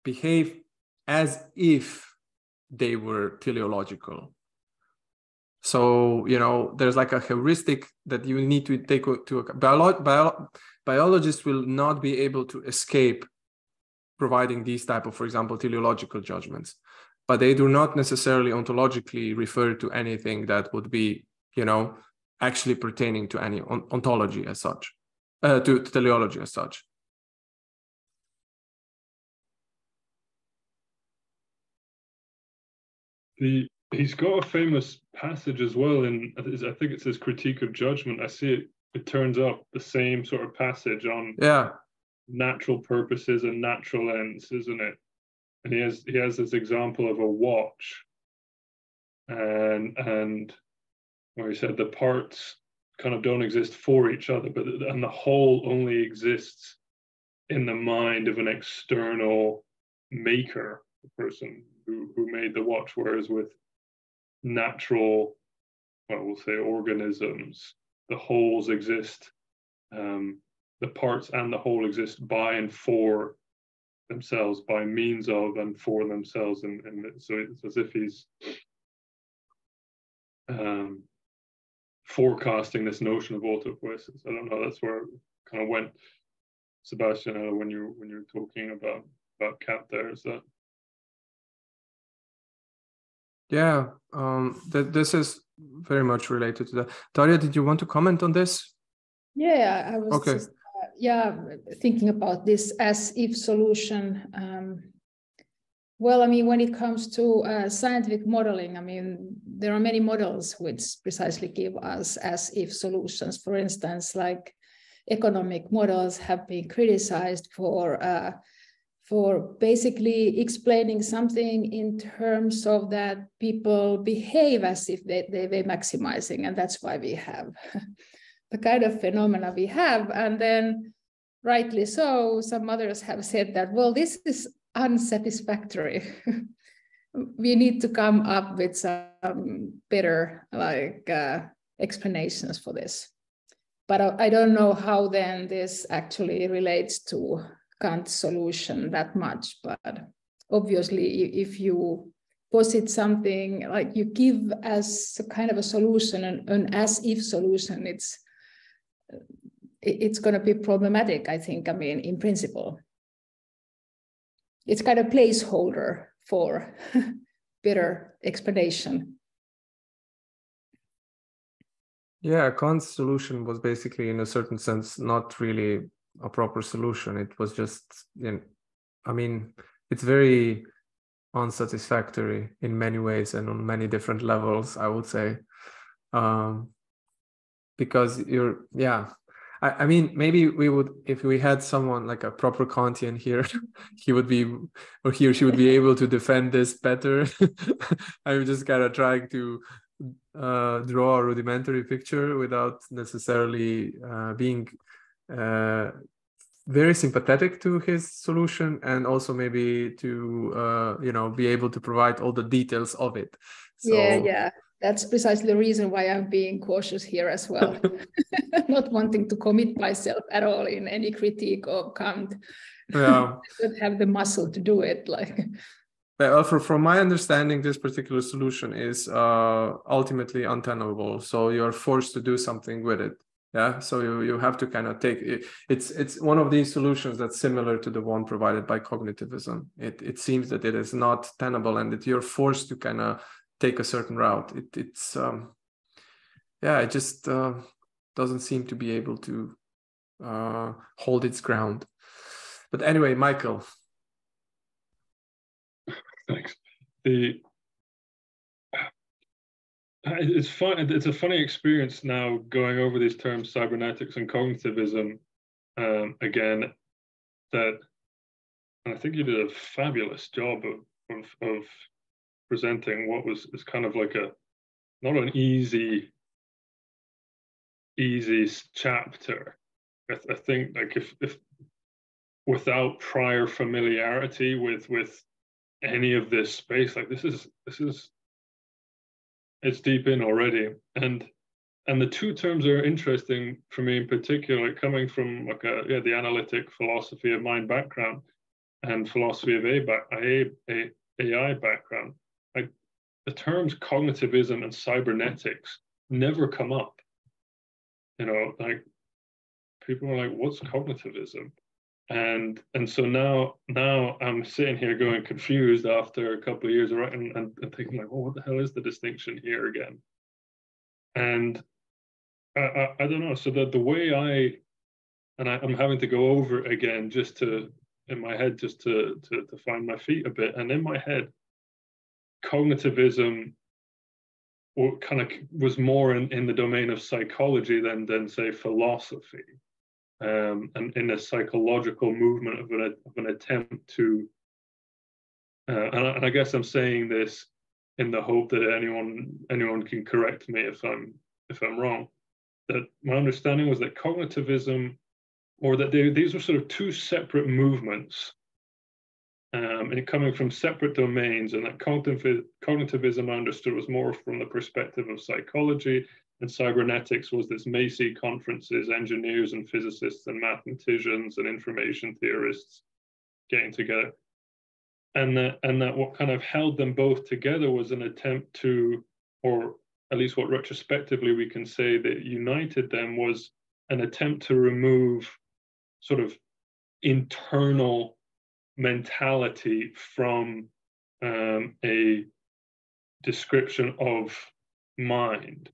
behave as if they were teleological. So you know, there's like a heuristic that you need to take to account. Biolo- bio- biologists will not be able to escape providing these type of, for example, teleological judgments but they do not necessarily ontologically refer to anything that would be, you know, actually pertaining to any ontology as such, uh, to, to teleology as such. The he's got a famous passage as well in I think it says critique of judgment. I see it. It turns up the same sort of passage on yeah natural purposes and natural ends, isn't it? And he has he has this example of a watch. And and where he said the parts kind of don't exist for each other but and the whole only exists in the mind of an external maker the person who, who made the watch whereas with natural well we'll say organisms the wholes exist um, the parts and the whole exist by and for themselves by means of and for themselves and, and so it's as if he's um, forecasting this notion of autopoiesis. I don't know. That's where it kind of went, Sebastjan, uh, when you when you were talking about about Kant. There is that. Yeah, um, that this is very much related to that. Daria, did you want to comment on this? Yeah, I was okay. Just, yeah, thinking about this as if solution. Um, well, I mean, when it comes to uh, scientific modeling, I mean, there are many models which precisely give us as if solutions. For instance, like economic models have been criticized for uh, for basically explaining something in terms of that people behave as if they, they, they're maximizing, and that's why we have the kind of phenomena we have. And then, rightly so, some others have said that, well, this is unsatisfactory. we need to come up with some better like uh, explanations for this. But I don't know how then this actually relates to Kant's solution that much. But obviously, if you posit something like you give as a kind of a solution, an, an as if solution, it's it's going to be problematic, I think. I mean, in principle, it's kind of placeholder for better explanation. Yeah, Kant's solution was basically, in a certain sense, not really a proper solution. It was just, you know, I mean, it's very unsatisfactory in many ways and on many different levels, I would say. Um, because you're yeah I, I mean maybe we would if we had someone like a proper kantian here he would be or he or she would be able to defend this better. I'm just kind of trying to uh, draw a rudimentary picture without necessarily uh, being uh, very sympathetic to his solution and also maybe to uh, you know be able to provide all the details of it. So... yeah yeah that's precisely the reason why i'm being cautious here as well. Not wanting to commit myself at all in any critique or kant yeah. Don't have the muscle to do it like. Uh, from my understanding this particular solution is uh, ultimately untenable. So you're forced to do something with it. Yeah? So you, you have to kind of take it, it's it's one of these solutions that's similar to the one provided by cognitivism. It it seems that it is not tenable and that you're forced to kind of take a certain route it it's um yeah it just uh, doesn't seem to be able to uh, hold its ground but anyway michael thanks the it's fun. It's a funny experience now going over these terms, cybernetics and cognitivism. Um, again, that and I think you did a fabulous job of, of, of presenting what was is kind of like a not an easy easy chapter. I, th- I think like if if without prior familiarity with with any of this space, like this is this is it's deep in already and and the two terms are interesting for me in particular coming from like a yeah the analytic philosophy of mind background and philosophy of a, a, a ai background like the terms cognitivism and cybernetics never come up you know like people are like what's cognitivism and and so now now I'm sitting here going confused after a couple of years of writing and, and thinking like, well, what the hell is the distinction here again? And I, I, I don't know. So that the way I and I, am having to go over again just to in my head just to, to to find my feet a bit. And in my head, cognitivism kind of was more in, in the domain of psychology than than say philosophy um, and in a psychological movement of an, of an attempt to, uh, and, I, and I guess I'm saying this in the hope that anyone anyone can correct me if I'm if I'm wrong. That my understanding was that cognitivism, or that they, these were sort of two separate movements, um, and coming from separate domains, and that cognitivism I understood was more from the perspective of psychology, and cybernetics was this Macy conferences, engineers and physicists and mathematicians and information theorists getting together. And that, and that what kind of held them both together was an attempt to, or at least what retrospectively we can say that united them was an attempt to remove sort of internal mentality from um, a description of mind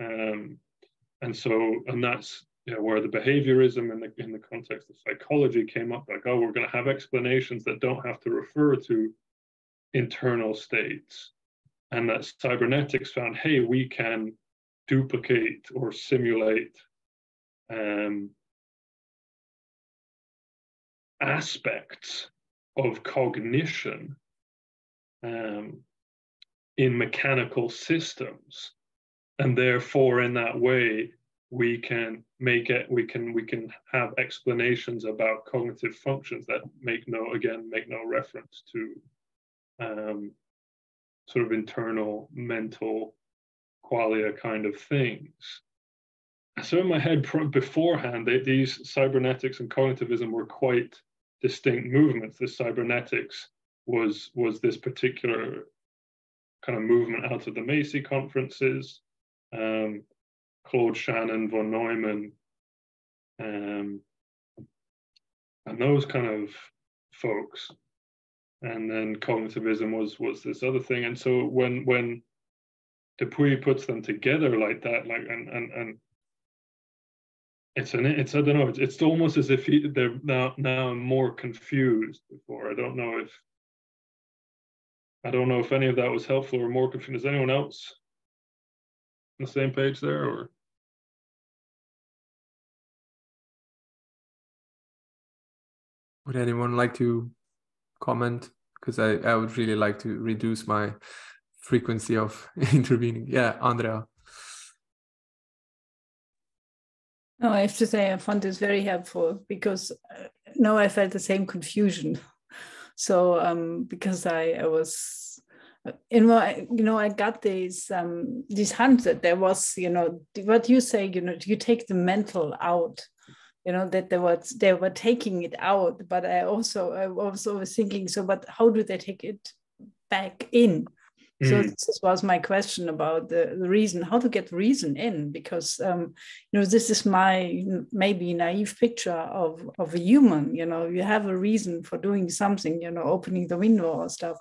um, and so, and that's you know, where the behaviorism in the in the context of psychology came up. Like, oh, we're going to have explanations that don't have to refer to internal states, and that cybernetics found, hey, we can duplicate or simulate um, aspects of cognition um, in mechanical systems. And therefore in that way we can make it we can we can have explanations about cognitive functions that make no again make no reference to um, sort of internal mental qualia kind of things so in my head beforehand they, these cybernetics and cognitivism were quite distinct movements the cybernetics was was this particular kind of movement out of the macy conferences um, Claude Shannon, von Neumann, um, and those kind of folks. And then cognitivism was was this other thing. And so when when Dupuy puts them together like that, like and and and it's an it's I don't know it's, it's almost as if he, they're now now more confused before. I don't know if I don't know if any of that was helpful or more confused. Does anyone else on the same page there or? Would anyone like to comment? Because I, I would really like to reduce my frequency of intervening. Yeah, Andrea. No, I have to say I found this very helpful because uh, now I felt the same confusion. So um, because I, I was, uh, you know, I, you know, I got these um, these hunch that there was, you know, what you say, you know, you take the mental out, you know, that they were they were taking it out, but I also I was thinking, so but how do they take it back in? So mm. this was my question about the, the, reason, how to get reason in, because um, you know this is my maybe naive picture of of a human. You know, you have a reason for doing something. You know, opening the window or stuff.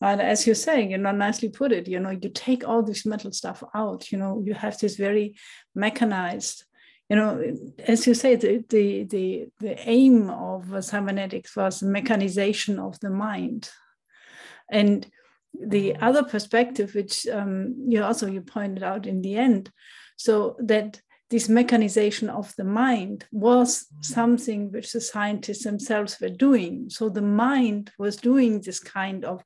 And as you're saying, you know, nicely put it. You know, you take all this metal stuff out. You know, you have this very mechanized you know, as you say, the, the, the, the aim of cybernetics was mechanization of the mind. And the other perspective, which um, you also you pointed out in the end, so that this mechanization of the mind was something which the scientists themselves were doing. So the mind was doing this kind of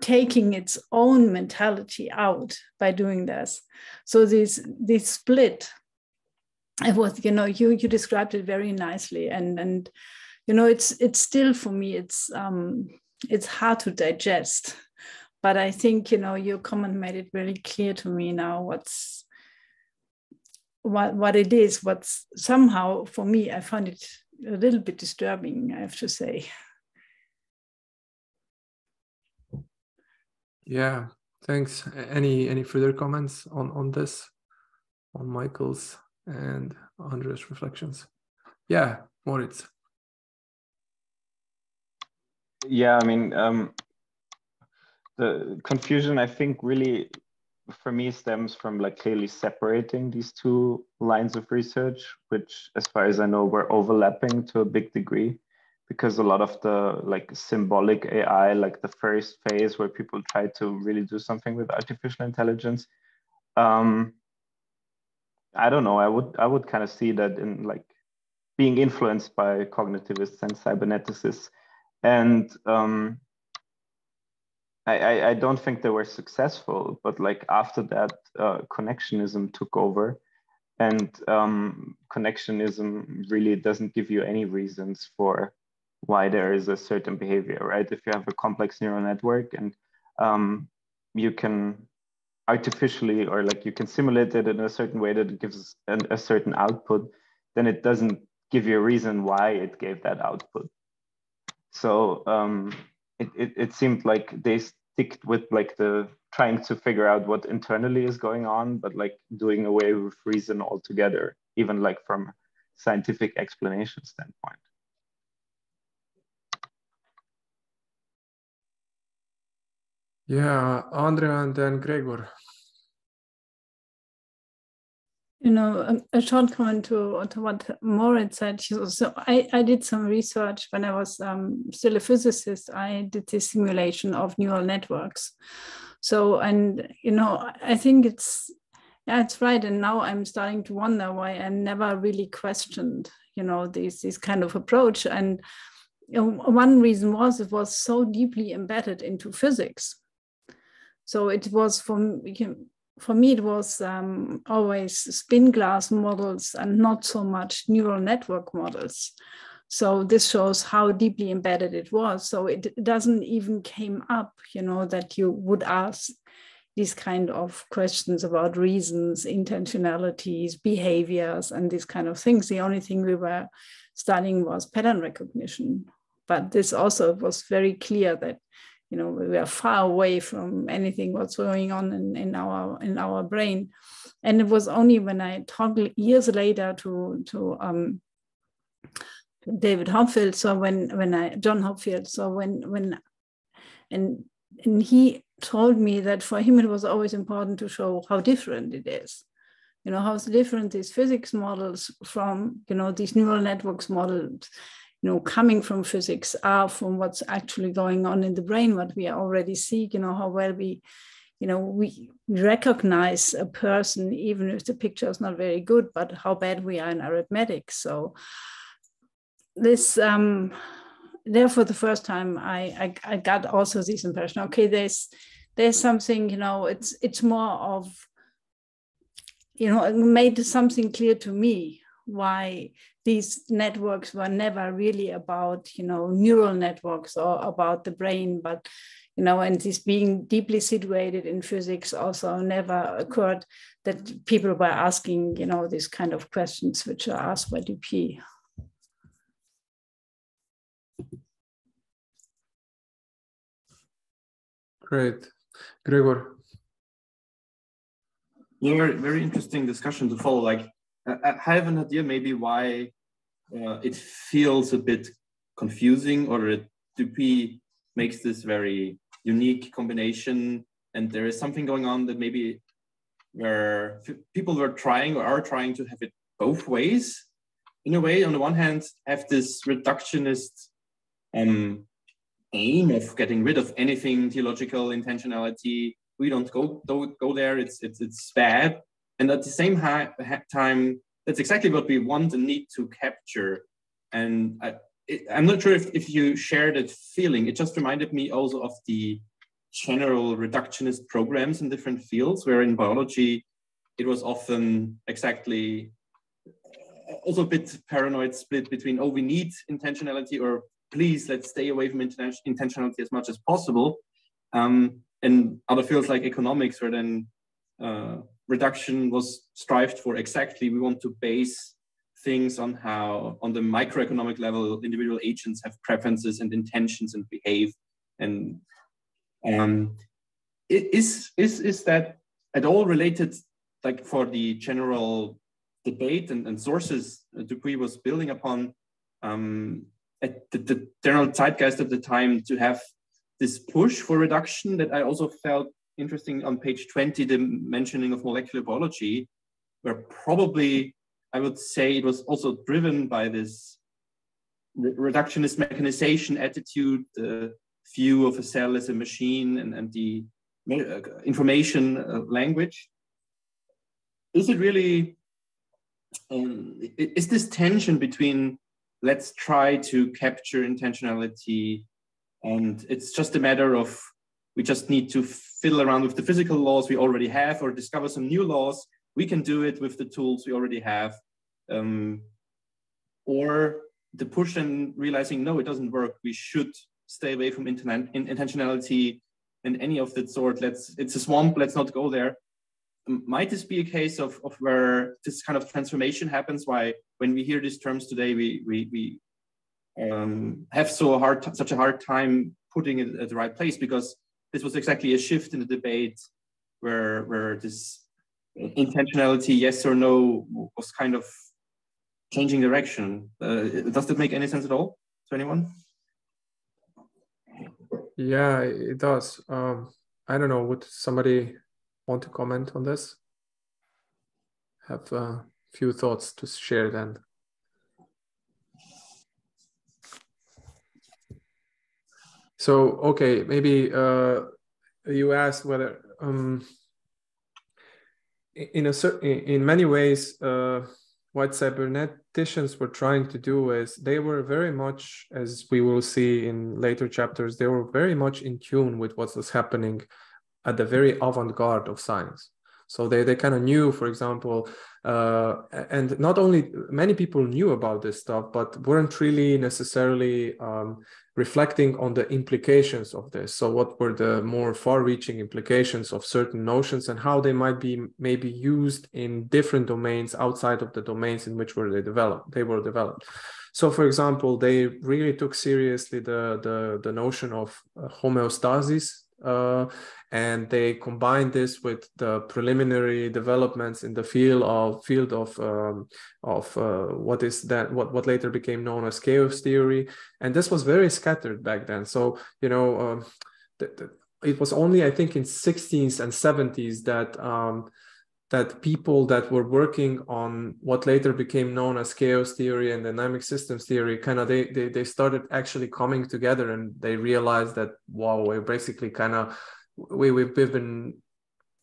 taking its own mentality out by doing this. So this this split, it was you know you you described it very nicely, and and you know it's it's still for me it's um it's hard to digest but I think you know your comment made it really clear to me now what's what what it is. What's somehow for me I find it a little bit disturbing. I have to say. Yeah, thanks. Any any further comments on on this, on Michael's and Andrea's reflections? Yeah, Moritz. Yeah, I mean, um, the confusion i think really for me stems from like clearly separating these two lines of research which as far as i know were overlapping to a big degree because a lot of the like symbolic ai like the first phase where people try to really do something with artificial intelligence um i don't know. I would i would kind of see that in like being influenced by cognitivists and cyberneticists. And um I, I, don't think they were successful, but like after that, uh, connectionism took over, and um, connectionism really doesn't give you any reasons for why there is a certain behavior, right? If you have a complex neural network and um, you can artificially or like you can simulate it in a certain way that it gives an, a certain output, then it doesn't give you a reason why it gave that output. So um, it, it, it seemed like they stick with like the trying to figure out what internally is going on, but like doing away with reason altogether, even like from scientific explanation standpoint. Yeah, Andrea and then Gregor you know, a, a, short comment to, to what Moritz said. So I, I did some research when I was um, still a physicist. I did this simulation of neural networks. So, and, you know, I think it's, yeah, it's right. And now I'm starting to wonder why I never really questioned, you know, this, this kind of approach. And one reason was it was so deeply embedded into physics. So it was from, you know, for me, it was um, always spin glass models and not so much neural network models. So this shows how deeply embedded it was. So it doesn't even came up, you know, that you would ask these kind of questions about reasons, intentionalities, behaviors, and these kind of things. The only thing we were studying was pattern recognition. But this also was very clear that you know we are far away from anything what's going on in, in our in our brain. And it was only when i talked years later to to um, david hopfield so when when i john hopfield so when when and and he told me that for him it was always important to show how different it is. You know how different these physics models from you know these neural networks models you know, coming from physics are from what's actually going on in the brain, what we already see, you know, how well we, you know, we recognize a person, even if the picture is not very good, but how bad we are in arithmetic. So this, um, there for the first time, I, I, I got also this impression, okay, there's, there's something you know it's it's more of you know it made something clear to me why these networks were never really about you know neural networks or about the brain but you know and this being deeply situated in physics also never occurred that people were asking you know these kind of questions which are asked by Dupuy. Great. Gregor. Yeah, very, very interesting discussion to follow. Like, I have an idea maybe why uh, it feels a bit confusing or it Dupuy makes this very unique combination. And there is something going on that maybe where people were trying or are trying to have it both ways. In a way, on the one hand, have this reductionist um, aim of getting rid of anything teleological intentionality. We don't go don't go there. It's it's it's bad. And at the same time, that's exactly what we want and need to capture. And I, am not sure if, if you share that feeling. It just reminded me also of the general reductionist programs in different fields, where in biology, it was often exactly also a bit paranoid split between, oh, we need intentionality or please let's stay away from intentionality as much as possible. Um, and other fields like economics, where then uh, reduction was strived for exactly. We want to base things on how, on the microeconomic level, individual agents have preferences and intentions and behave. And um, is is is that at all related, like for the general debate and, and sources Dupuy was building upon? Um, at the, the general zeitgeist of the time to have this push for reduction that I also felt interesting on page 20, the mentioning of molecular biology, where probably I would say it was also driven by this reductionist mechanization attitude, the view of a cell as a machine and, and the uh, information uh, language. Is it really, um, is this tension between let's try to capture intentionality. And it's just a matter of we just need to fiddle around with the physical laws we already have or discover some new laws. We can do it with the tools we already have. Um, or the push and realizing, no, it doesn't work. We should stay away from intentionality and any of that sort. Let's, it's a swamp, let's not go there might this be a case of, of where this kind of transformation happens? Why when we hear these terms today, we we, we um, have so hard such a hard time putting it at the right place because this was exactly a shift in the debate where where this intentionality, yes or no, was kind of changing direction. Uh, does that make any sense at all to anyone? Yeah, it does. Um, I don't know. Would somebody want to comment on this? Have a few thoughts to share then. So, okay, maybe uh, you asked whether um, in a certain, in many ways, uh, what cyberneticians were trying to do is they were very much, as we will see in later chapters, they were very much in tune with what was happening at the very avant-garde of science. So they, they kind of knew for example uh, and not only many people knew about this stuff but weren't really necessarily um, reflecting on the implications of this. So what were the more far-reaching implications of certain notions and how they might be maybe used in different domains outside of the domains in which were they developed they were developed? So for example they really took seriously the the, the notion of uh, homeostasis uh, and they combine this with the preliminary developments in the field of field of um, of uh, what is that what what later became known as chaos theory, and this was very scattered back then. So you know, um, it was only I think in 60s and 70s that um, that people that were working on what later became known as chaos theory and dynamic systems theory kind of they, they they started actually coming together and they realized that wow we're basically kind of we, we've been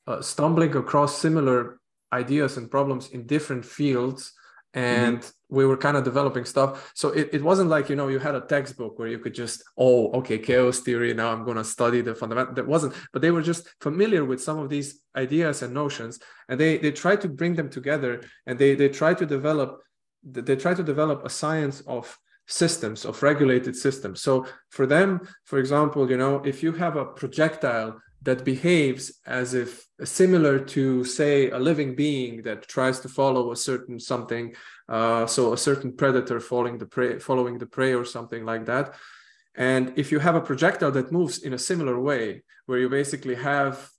uh, stumbling across similar ideas and problems in different fields and mm-hmm. We were kind of developing stuff. So it, it wasn't like you know you had a textbook where you could just oh okay chaos theory now i'm going to study the fundamental that wasn't. But they were just familiar with some of these ideas and notions and they they tried to bring them together and they they try to develop they try to develop a science of systems of regulated systems. So for them for example you know if you have a projectile that behaves as if similar to say a living being that tries to follow a certain something uh, so a certain predator following the prey following the prey or something like that. And if you have a projectile that moves in a similar way where you basically have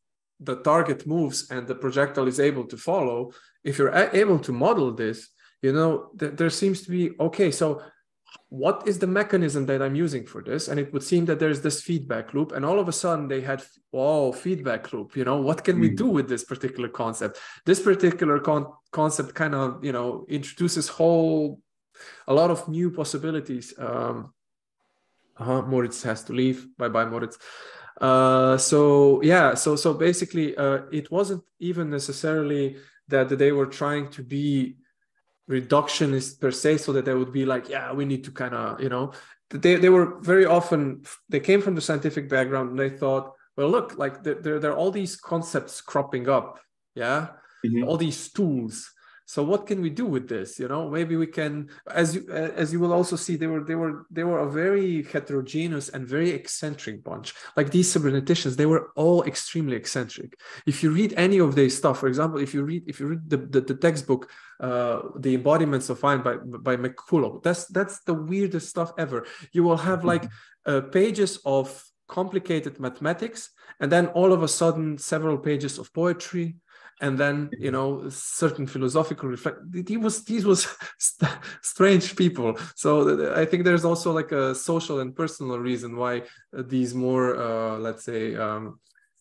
the target moves and the projectile is able to follow if you're able to model this you know th- there seems to be okay so what is the mechanism that I'm using for this? And it would seem that there's this feedback loop. And all of a sudden they had, oh, feedback loop, you know, what can mm. we do with this particular concept? This particular con- concept kind of, you know, introduces whole, a lot of new possibilities. Um, uh-huh, Moritz has to leave. Bye-bye, Moritz. Uh, so yeah, so, so basically uh, it wasn't even necessarily that they were trying to be reductionist per se so that they would be like yeah we need to kind of you know. They, they were very often they came from the scientific background and they thought well look like there, there, there are all these concepts cropping up yeah? Mm-hmm. all these tools so what can we do with this you know? Maybe we can as you as you will also see they were they were they were a very heterogeneous and very eccentric bunch. Like these cyberneticians they were all extremely eccentric. If you read any of their stuff for example if you read if you read the, the, the textbook uh, the embodiments of mind by by mcculloch that's that's the weirdest stuff ever. You will have like uh, pages of complicated mathematics and then all of a sudden several pages of poetry and then you know certain philosophical reflect he was these was st strange people so i think there's also like a social and personal reason why uh, these more uh, let's say um,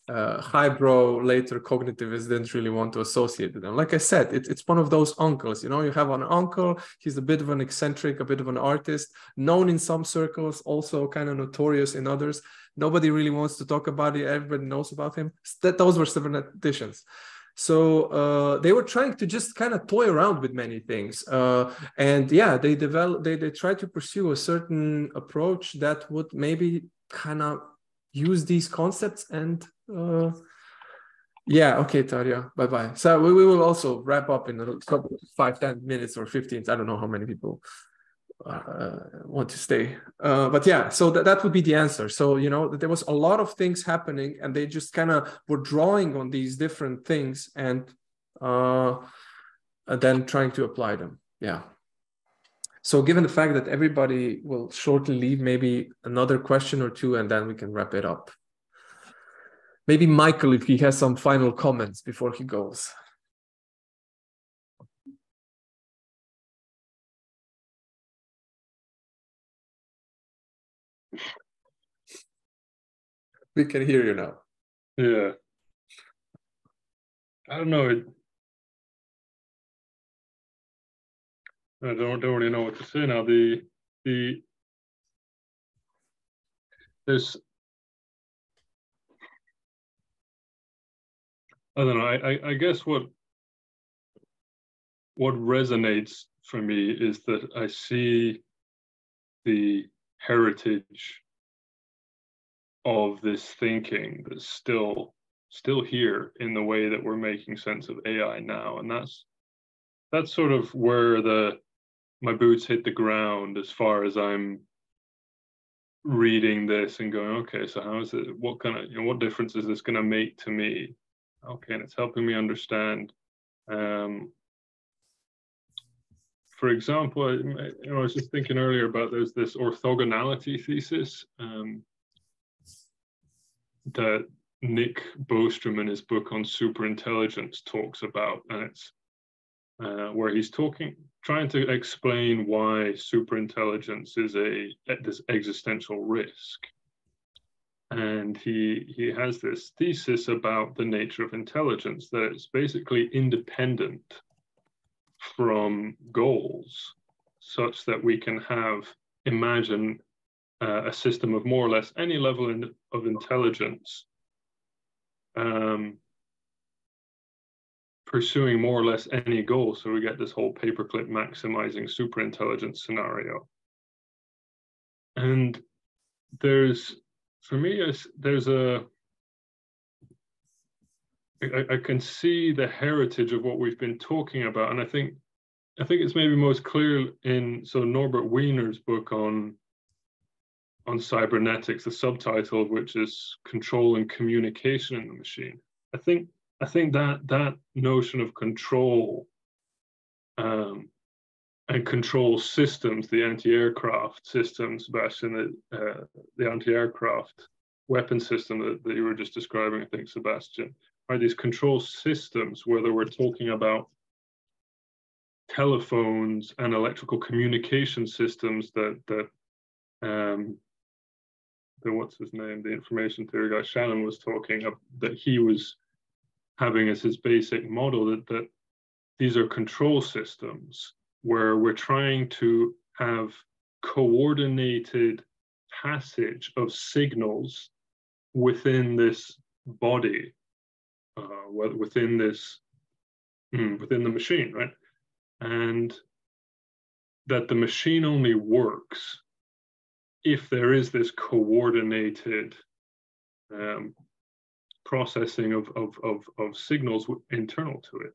uh, highbrow later cognitivists didn't really want to associate with them. Like I said, it, it's one of those uncles. You know, you have an uncle. He's a bit of an eccentric, a bit of an artist, known in some circles, also kind of notorious in others. Nobody really wants to talk about it. Everybody knows about him. That those were cyberneticians. So uh, they were trying to just kind of toy around with many things, uh, and yeah, they develop they they try to pursue a certain approach that would maybe kind of use these concepts and uh, yeah, okay, Daria, bye bye. So we, we will also wrap up in a couple five ten minutes or fifteen. I don't know how many people uh, want to stay. Uh, but yeah, so that, that would be the answer. So, you know, there was a lot of things happening and they just kind of were drawing on these different things and, uh, and then trying to apply them. Yeah. So given the fact that everybody will shortly leave, maybe another question or two, and then we can wrap it up. Maybe Michael, if he has some final comments before he goes. We can hear you now. Yeah. I don't know. I don't, don't really know what to say now. The the there's I don't know. I, I, I guess what what resonates for me is that I see the heritage of this thinking that's still still here in the way that we're making sense of AI now. And that's that's sort of where the my boots hit the ground as far as I'm reading this and going, okay, so how is it what kind of you know what difference is this gonna make to me? Okay, and it's helping me understand um, for example, I, you know, I was just thinking earlier about there's this orthogonality thesis um, that Nick Bostrom in his book on superintelligence talks about, and it's uh, where he's talking, trying to explain why superintelligence is a this existential risk. And he he has this thesis about the nature of intelligence that it's basically independent from goals such that we can have, imagine uh, a system of more or less any level in, of intelligence um, pursuing more or less any goal. So we get this whole paperclip maximizing superintelligence scenario. And there's, for me, there's a, I, I can see the heritage of what we've been talking about. And I think, I think it's maybe most clear in, so Norbert Wiener's book on, on cybernetics, the subtitle of which is Control and Communication in the Machine. I think I think that that notion of control um, and control systems, the anti-aircraft systems, Sebastjan, the, uh, the anti-aircraft weapon system that, that you were just describing, I think, Sebastjan, are these control systems, whether we're talking about telephones and electrical communication systems that that um, the what's his name, the information theory guy Shannon was talking of, that he was having as his basic model that, that these are control systems where we're trying to have coordinated passage of signals within this body, uh, within this, mm, within the machine, right? And that the machine only works if there is this coordinated um, processing of, of, of, of signals internal to it.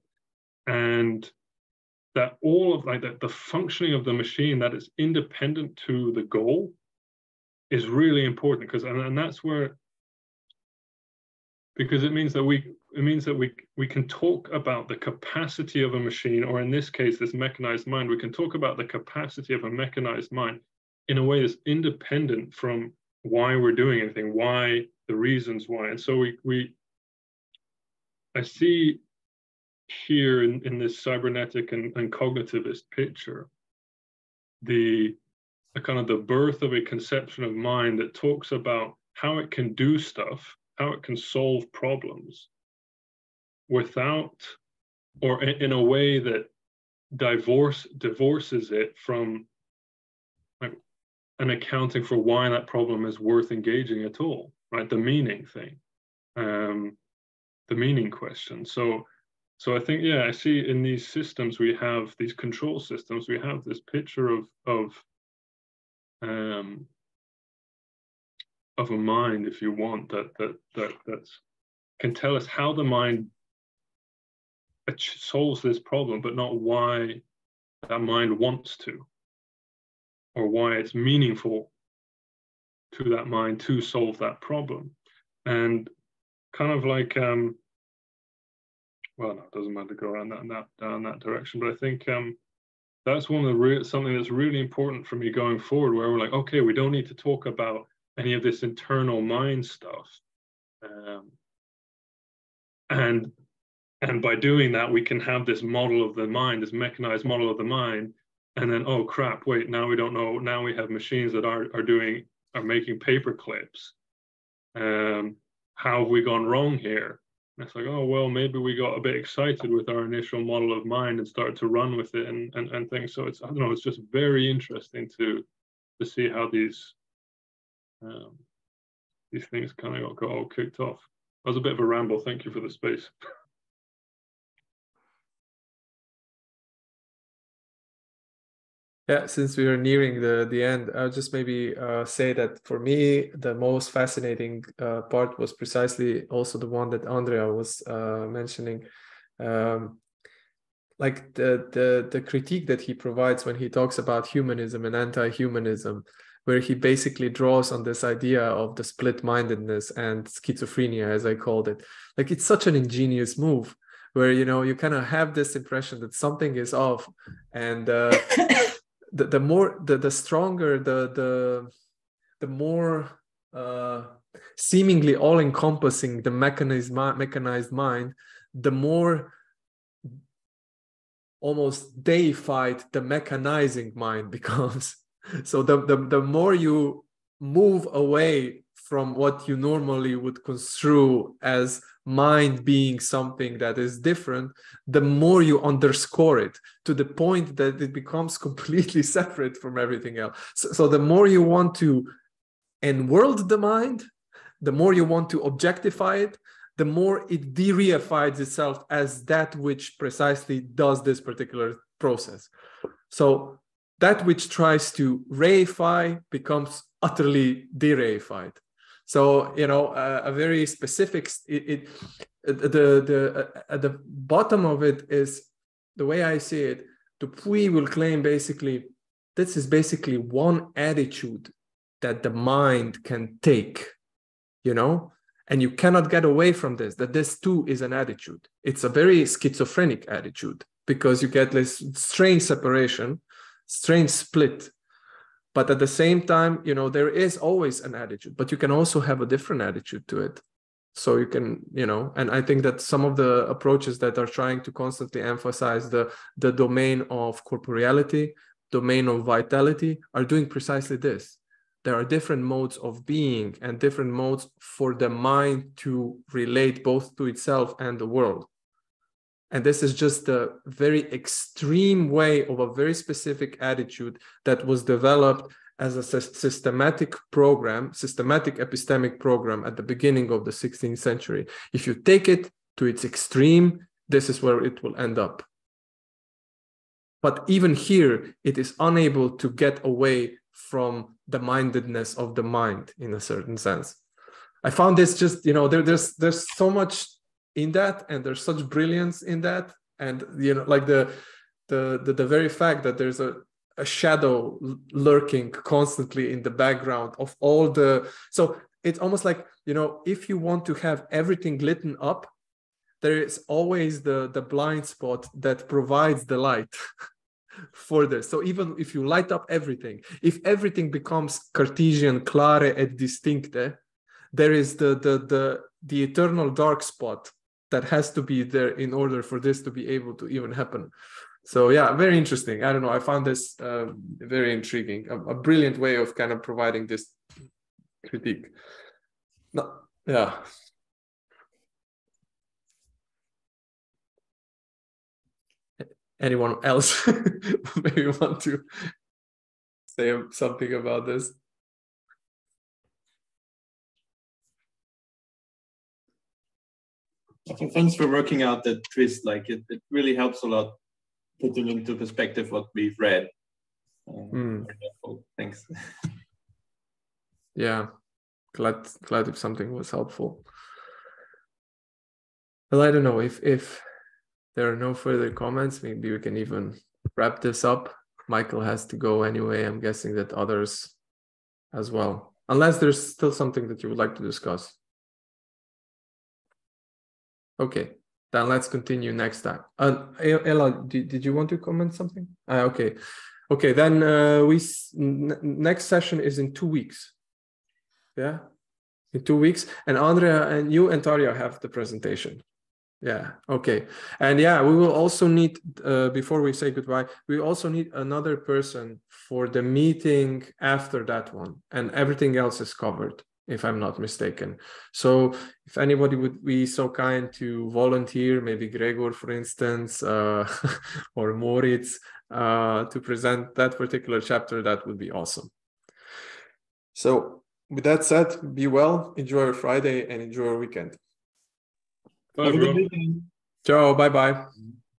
And that all of like that the functioning of the machine that is independent to the goal is really important because and, and that's where because it means that we it means that we we can talk about the capacity of a machine or in this case this mechanized mind we can talk about the capacity of a mechanized mind in a way that's independent from why we're doing anything why the reasons why. And so we, we I see here in, in this cybernetic and, and cognitivist picture, the a kind of the birth of a conception of mind that talks about how it can do stuff, how it can solve problems without or in, a way that divorce divorces it from like, an accounting for why that problem is worth engaging at all right? The meaning thing, um, the meaning question. So, so I think, yeah, I see in these systems we have these control systems. We have this picture of of um, of a mind, if you want, that that that that's can tell us how the mind solves this problem, but not why that mind wants to, or why it's meaningful to that mind to solve that problem. And kind of like, um, well, no, it doesn't matter to go around that, that down that direction, but I think um, that's one of the real something that's really important for me going forward, where we're like, okay, we don't need to talk about any of this internal mind stuff. Um, and and by doing that, we can have this model of the mind, this mechanized model of the mind, and then oh crap, wait, now we don't know. Now we have machines that are are doing are making paper clips. Um, how have we gone wrong here? And it's like, oh, well, maybe we got a bit excited with our initial model of mind and started to run with it and, and, and things. So it's, I don't know, it's just very interesting to, to see how these, um, these things kind of got, got all kicked off. That was a bit of a ramble. Thank you for the space. Yeah, since we are nearing the the end, I'll just maybe uh, say that for me, the most fascinating uh, part was precisely also the one that Andrea was uh, mentioning, um, like the the the critique that he provides when he talks about humanism and anti-humanism, where he basically draws on this idea of the split-mindedness and schizophrenia, as I called it. Like it's such an ingenious move, where you know you kind of have this impression that something is off, and uh, the, the more the, the stronger the the the more uh, seemingly all encompassing the mechanized mechanized mind the more almost deified the mechanizing mind becomes so the, the the more you move away from what you normally would construe as mind being something that is different, the more you underscore it to the point that it becomes completely separate from everything else. So, so the more you want to enworld the mind, the more you want to objectify it, the more it de-reifies itself as that which precisely does this particular process. So that which tries to reify becomes utterly de-reified. So you know uh, a very specific. It, it the the uh, at the bottom of it is the way I see it. Dupuy will claim basically this is basically one attitude that the mind can take, you know, and you cannot get away from this. That this too is an attitude. It's a very schizophrenic attitude because you get this strange separation, strange split. But at the same time you know there is always an attitude but you can also have a different attitude to it. So you can you know and i think that some of the approaches that are trying to constantly emphasize the the domain of corporeality domain of vitality are doing precisely this. There are different modes of being and different modes for the mind to relate both to itself and the world and this is just a very extreme way of a very specific attitude that was developed as a systematic program, systematic epistemic program at the beginning of the 16th century. If you take it to its extreme, this is where it will end up. But even here, it is unable to get away from the mindedness of the mind in a certain sense. I found this just, you know, there, there's there's so much in that and there's such brilliance in that. And you know like the the the, the very fact that there's a a shadow lurking constantly in the background of all the so it's almost like you know if you want to have everything lit up there is always the the blind spot that provides the light for this. So even if you light up everything if everything becomes cartesian clare et distincte there is the the the the eternal dark spot that has to be there in order for this to be able to even happen. So yeah very interesting. I don't know i found this uh, very intriguing a, a, brilliant way of kind of providing this critique. No, yeah. Anyone else maybe want to say something about this thanks for working out that twist. Like it, it really helps a lot putting into perspective what we've read. mm. Thanks. yeah, glad glad if something was helpful. Well, I don't know if if there are no further comments. Maybe we can even wrap this up. Michael has to go anyway. I'm guessing that others as well, unless there's still something that you would like to discuss. Okay, then let's continue next time. Uh, Ella, did, did you want to comment something? Uh, okay, okay. Then uh, we next session is in two weeks. Yeah, in two weeks. And Andrea and you and Daria have the presentation. Yeah. Okay. And yeah, we will also need uh, before we say goodbye. We also need another person for the meeting after that one, and everything else is covered if I'm not mistaken. So if anybody would be so kind to volunteer, maybe Gregor, for instance, uh, or Moritz, uh, to present that particular chapter, that would be awesome. So with that said, be well, enjoy your Friday and enjoy your weekend. Bye, Have a good weekend. Ciao, bye-bye.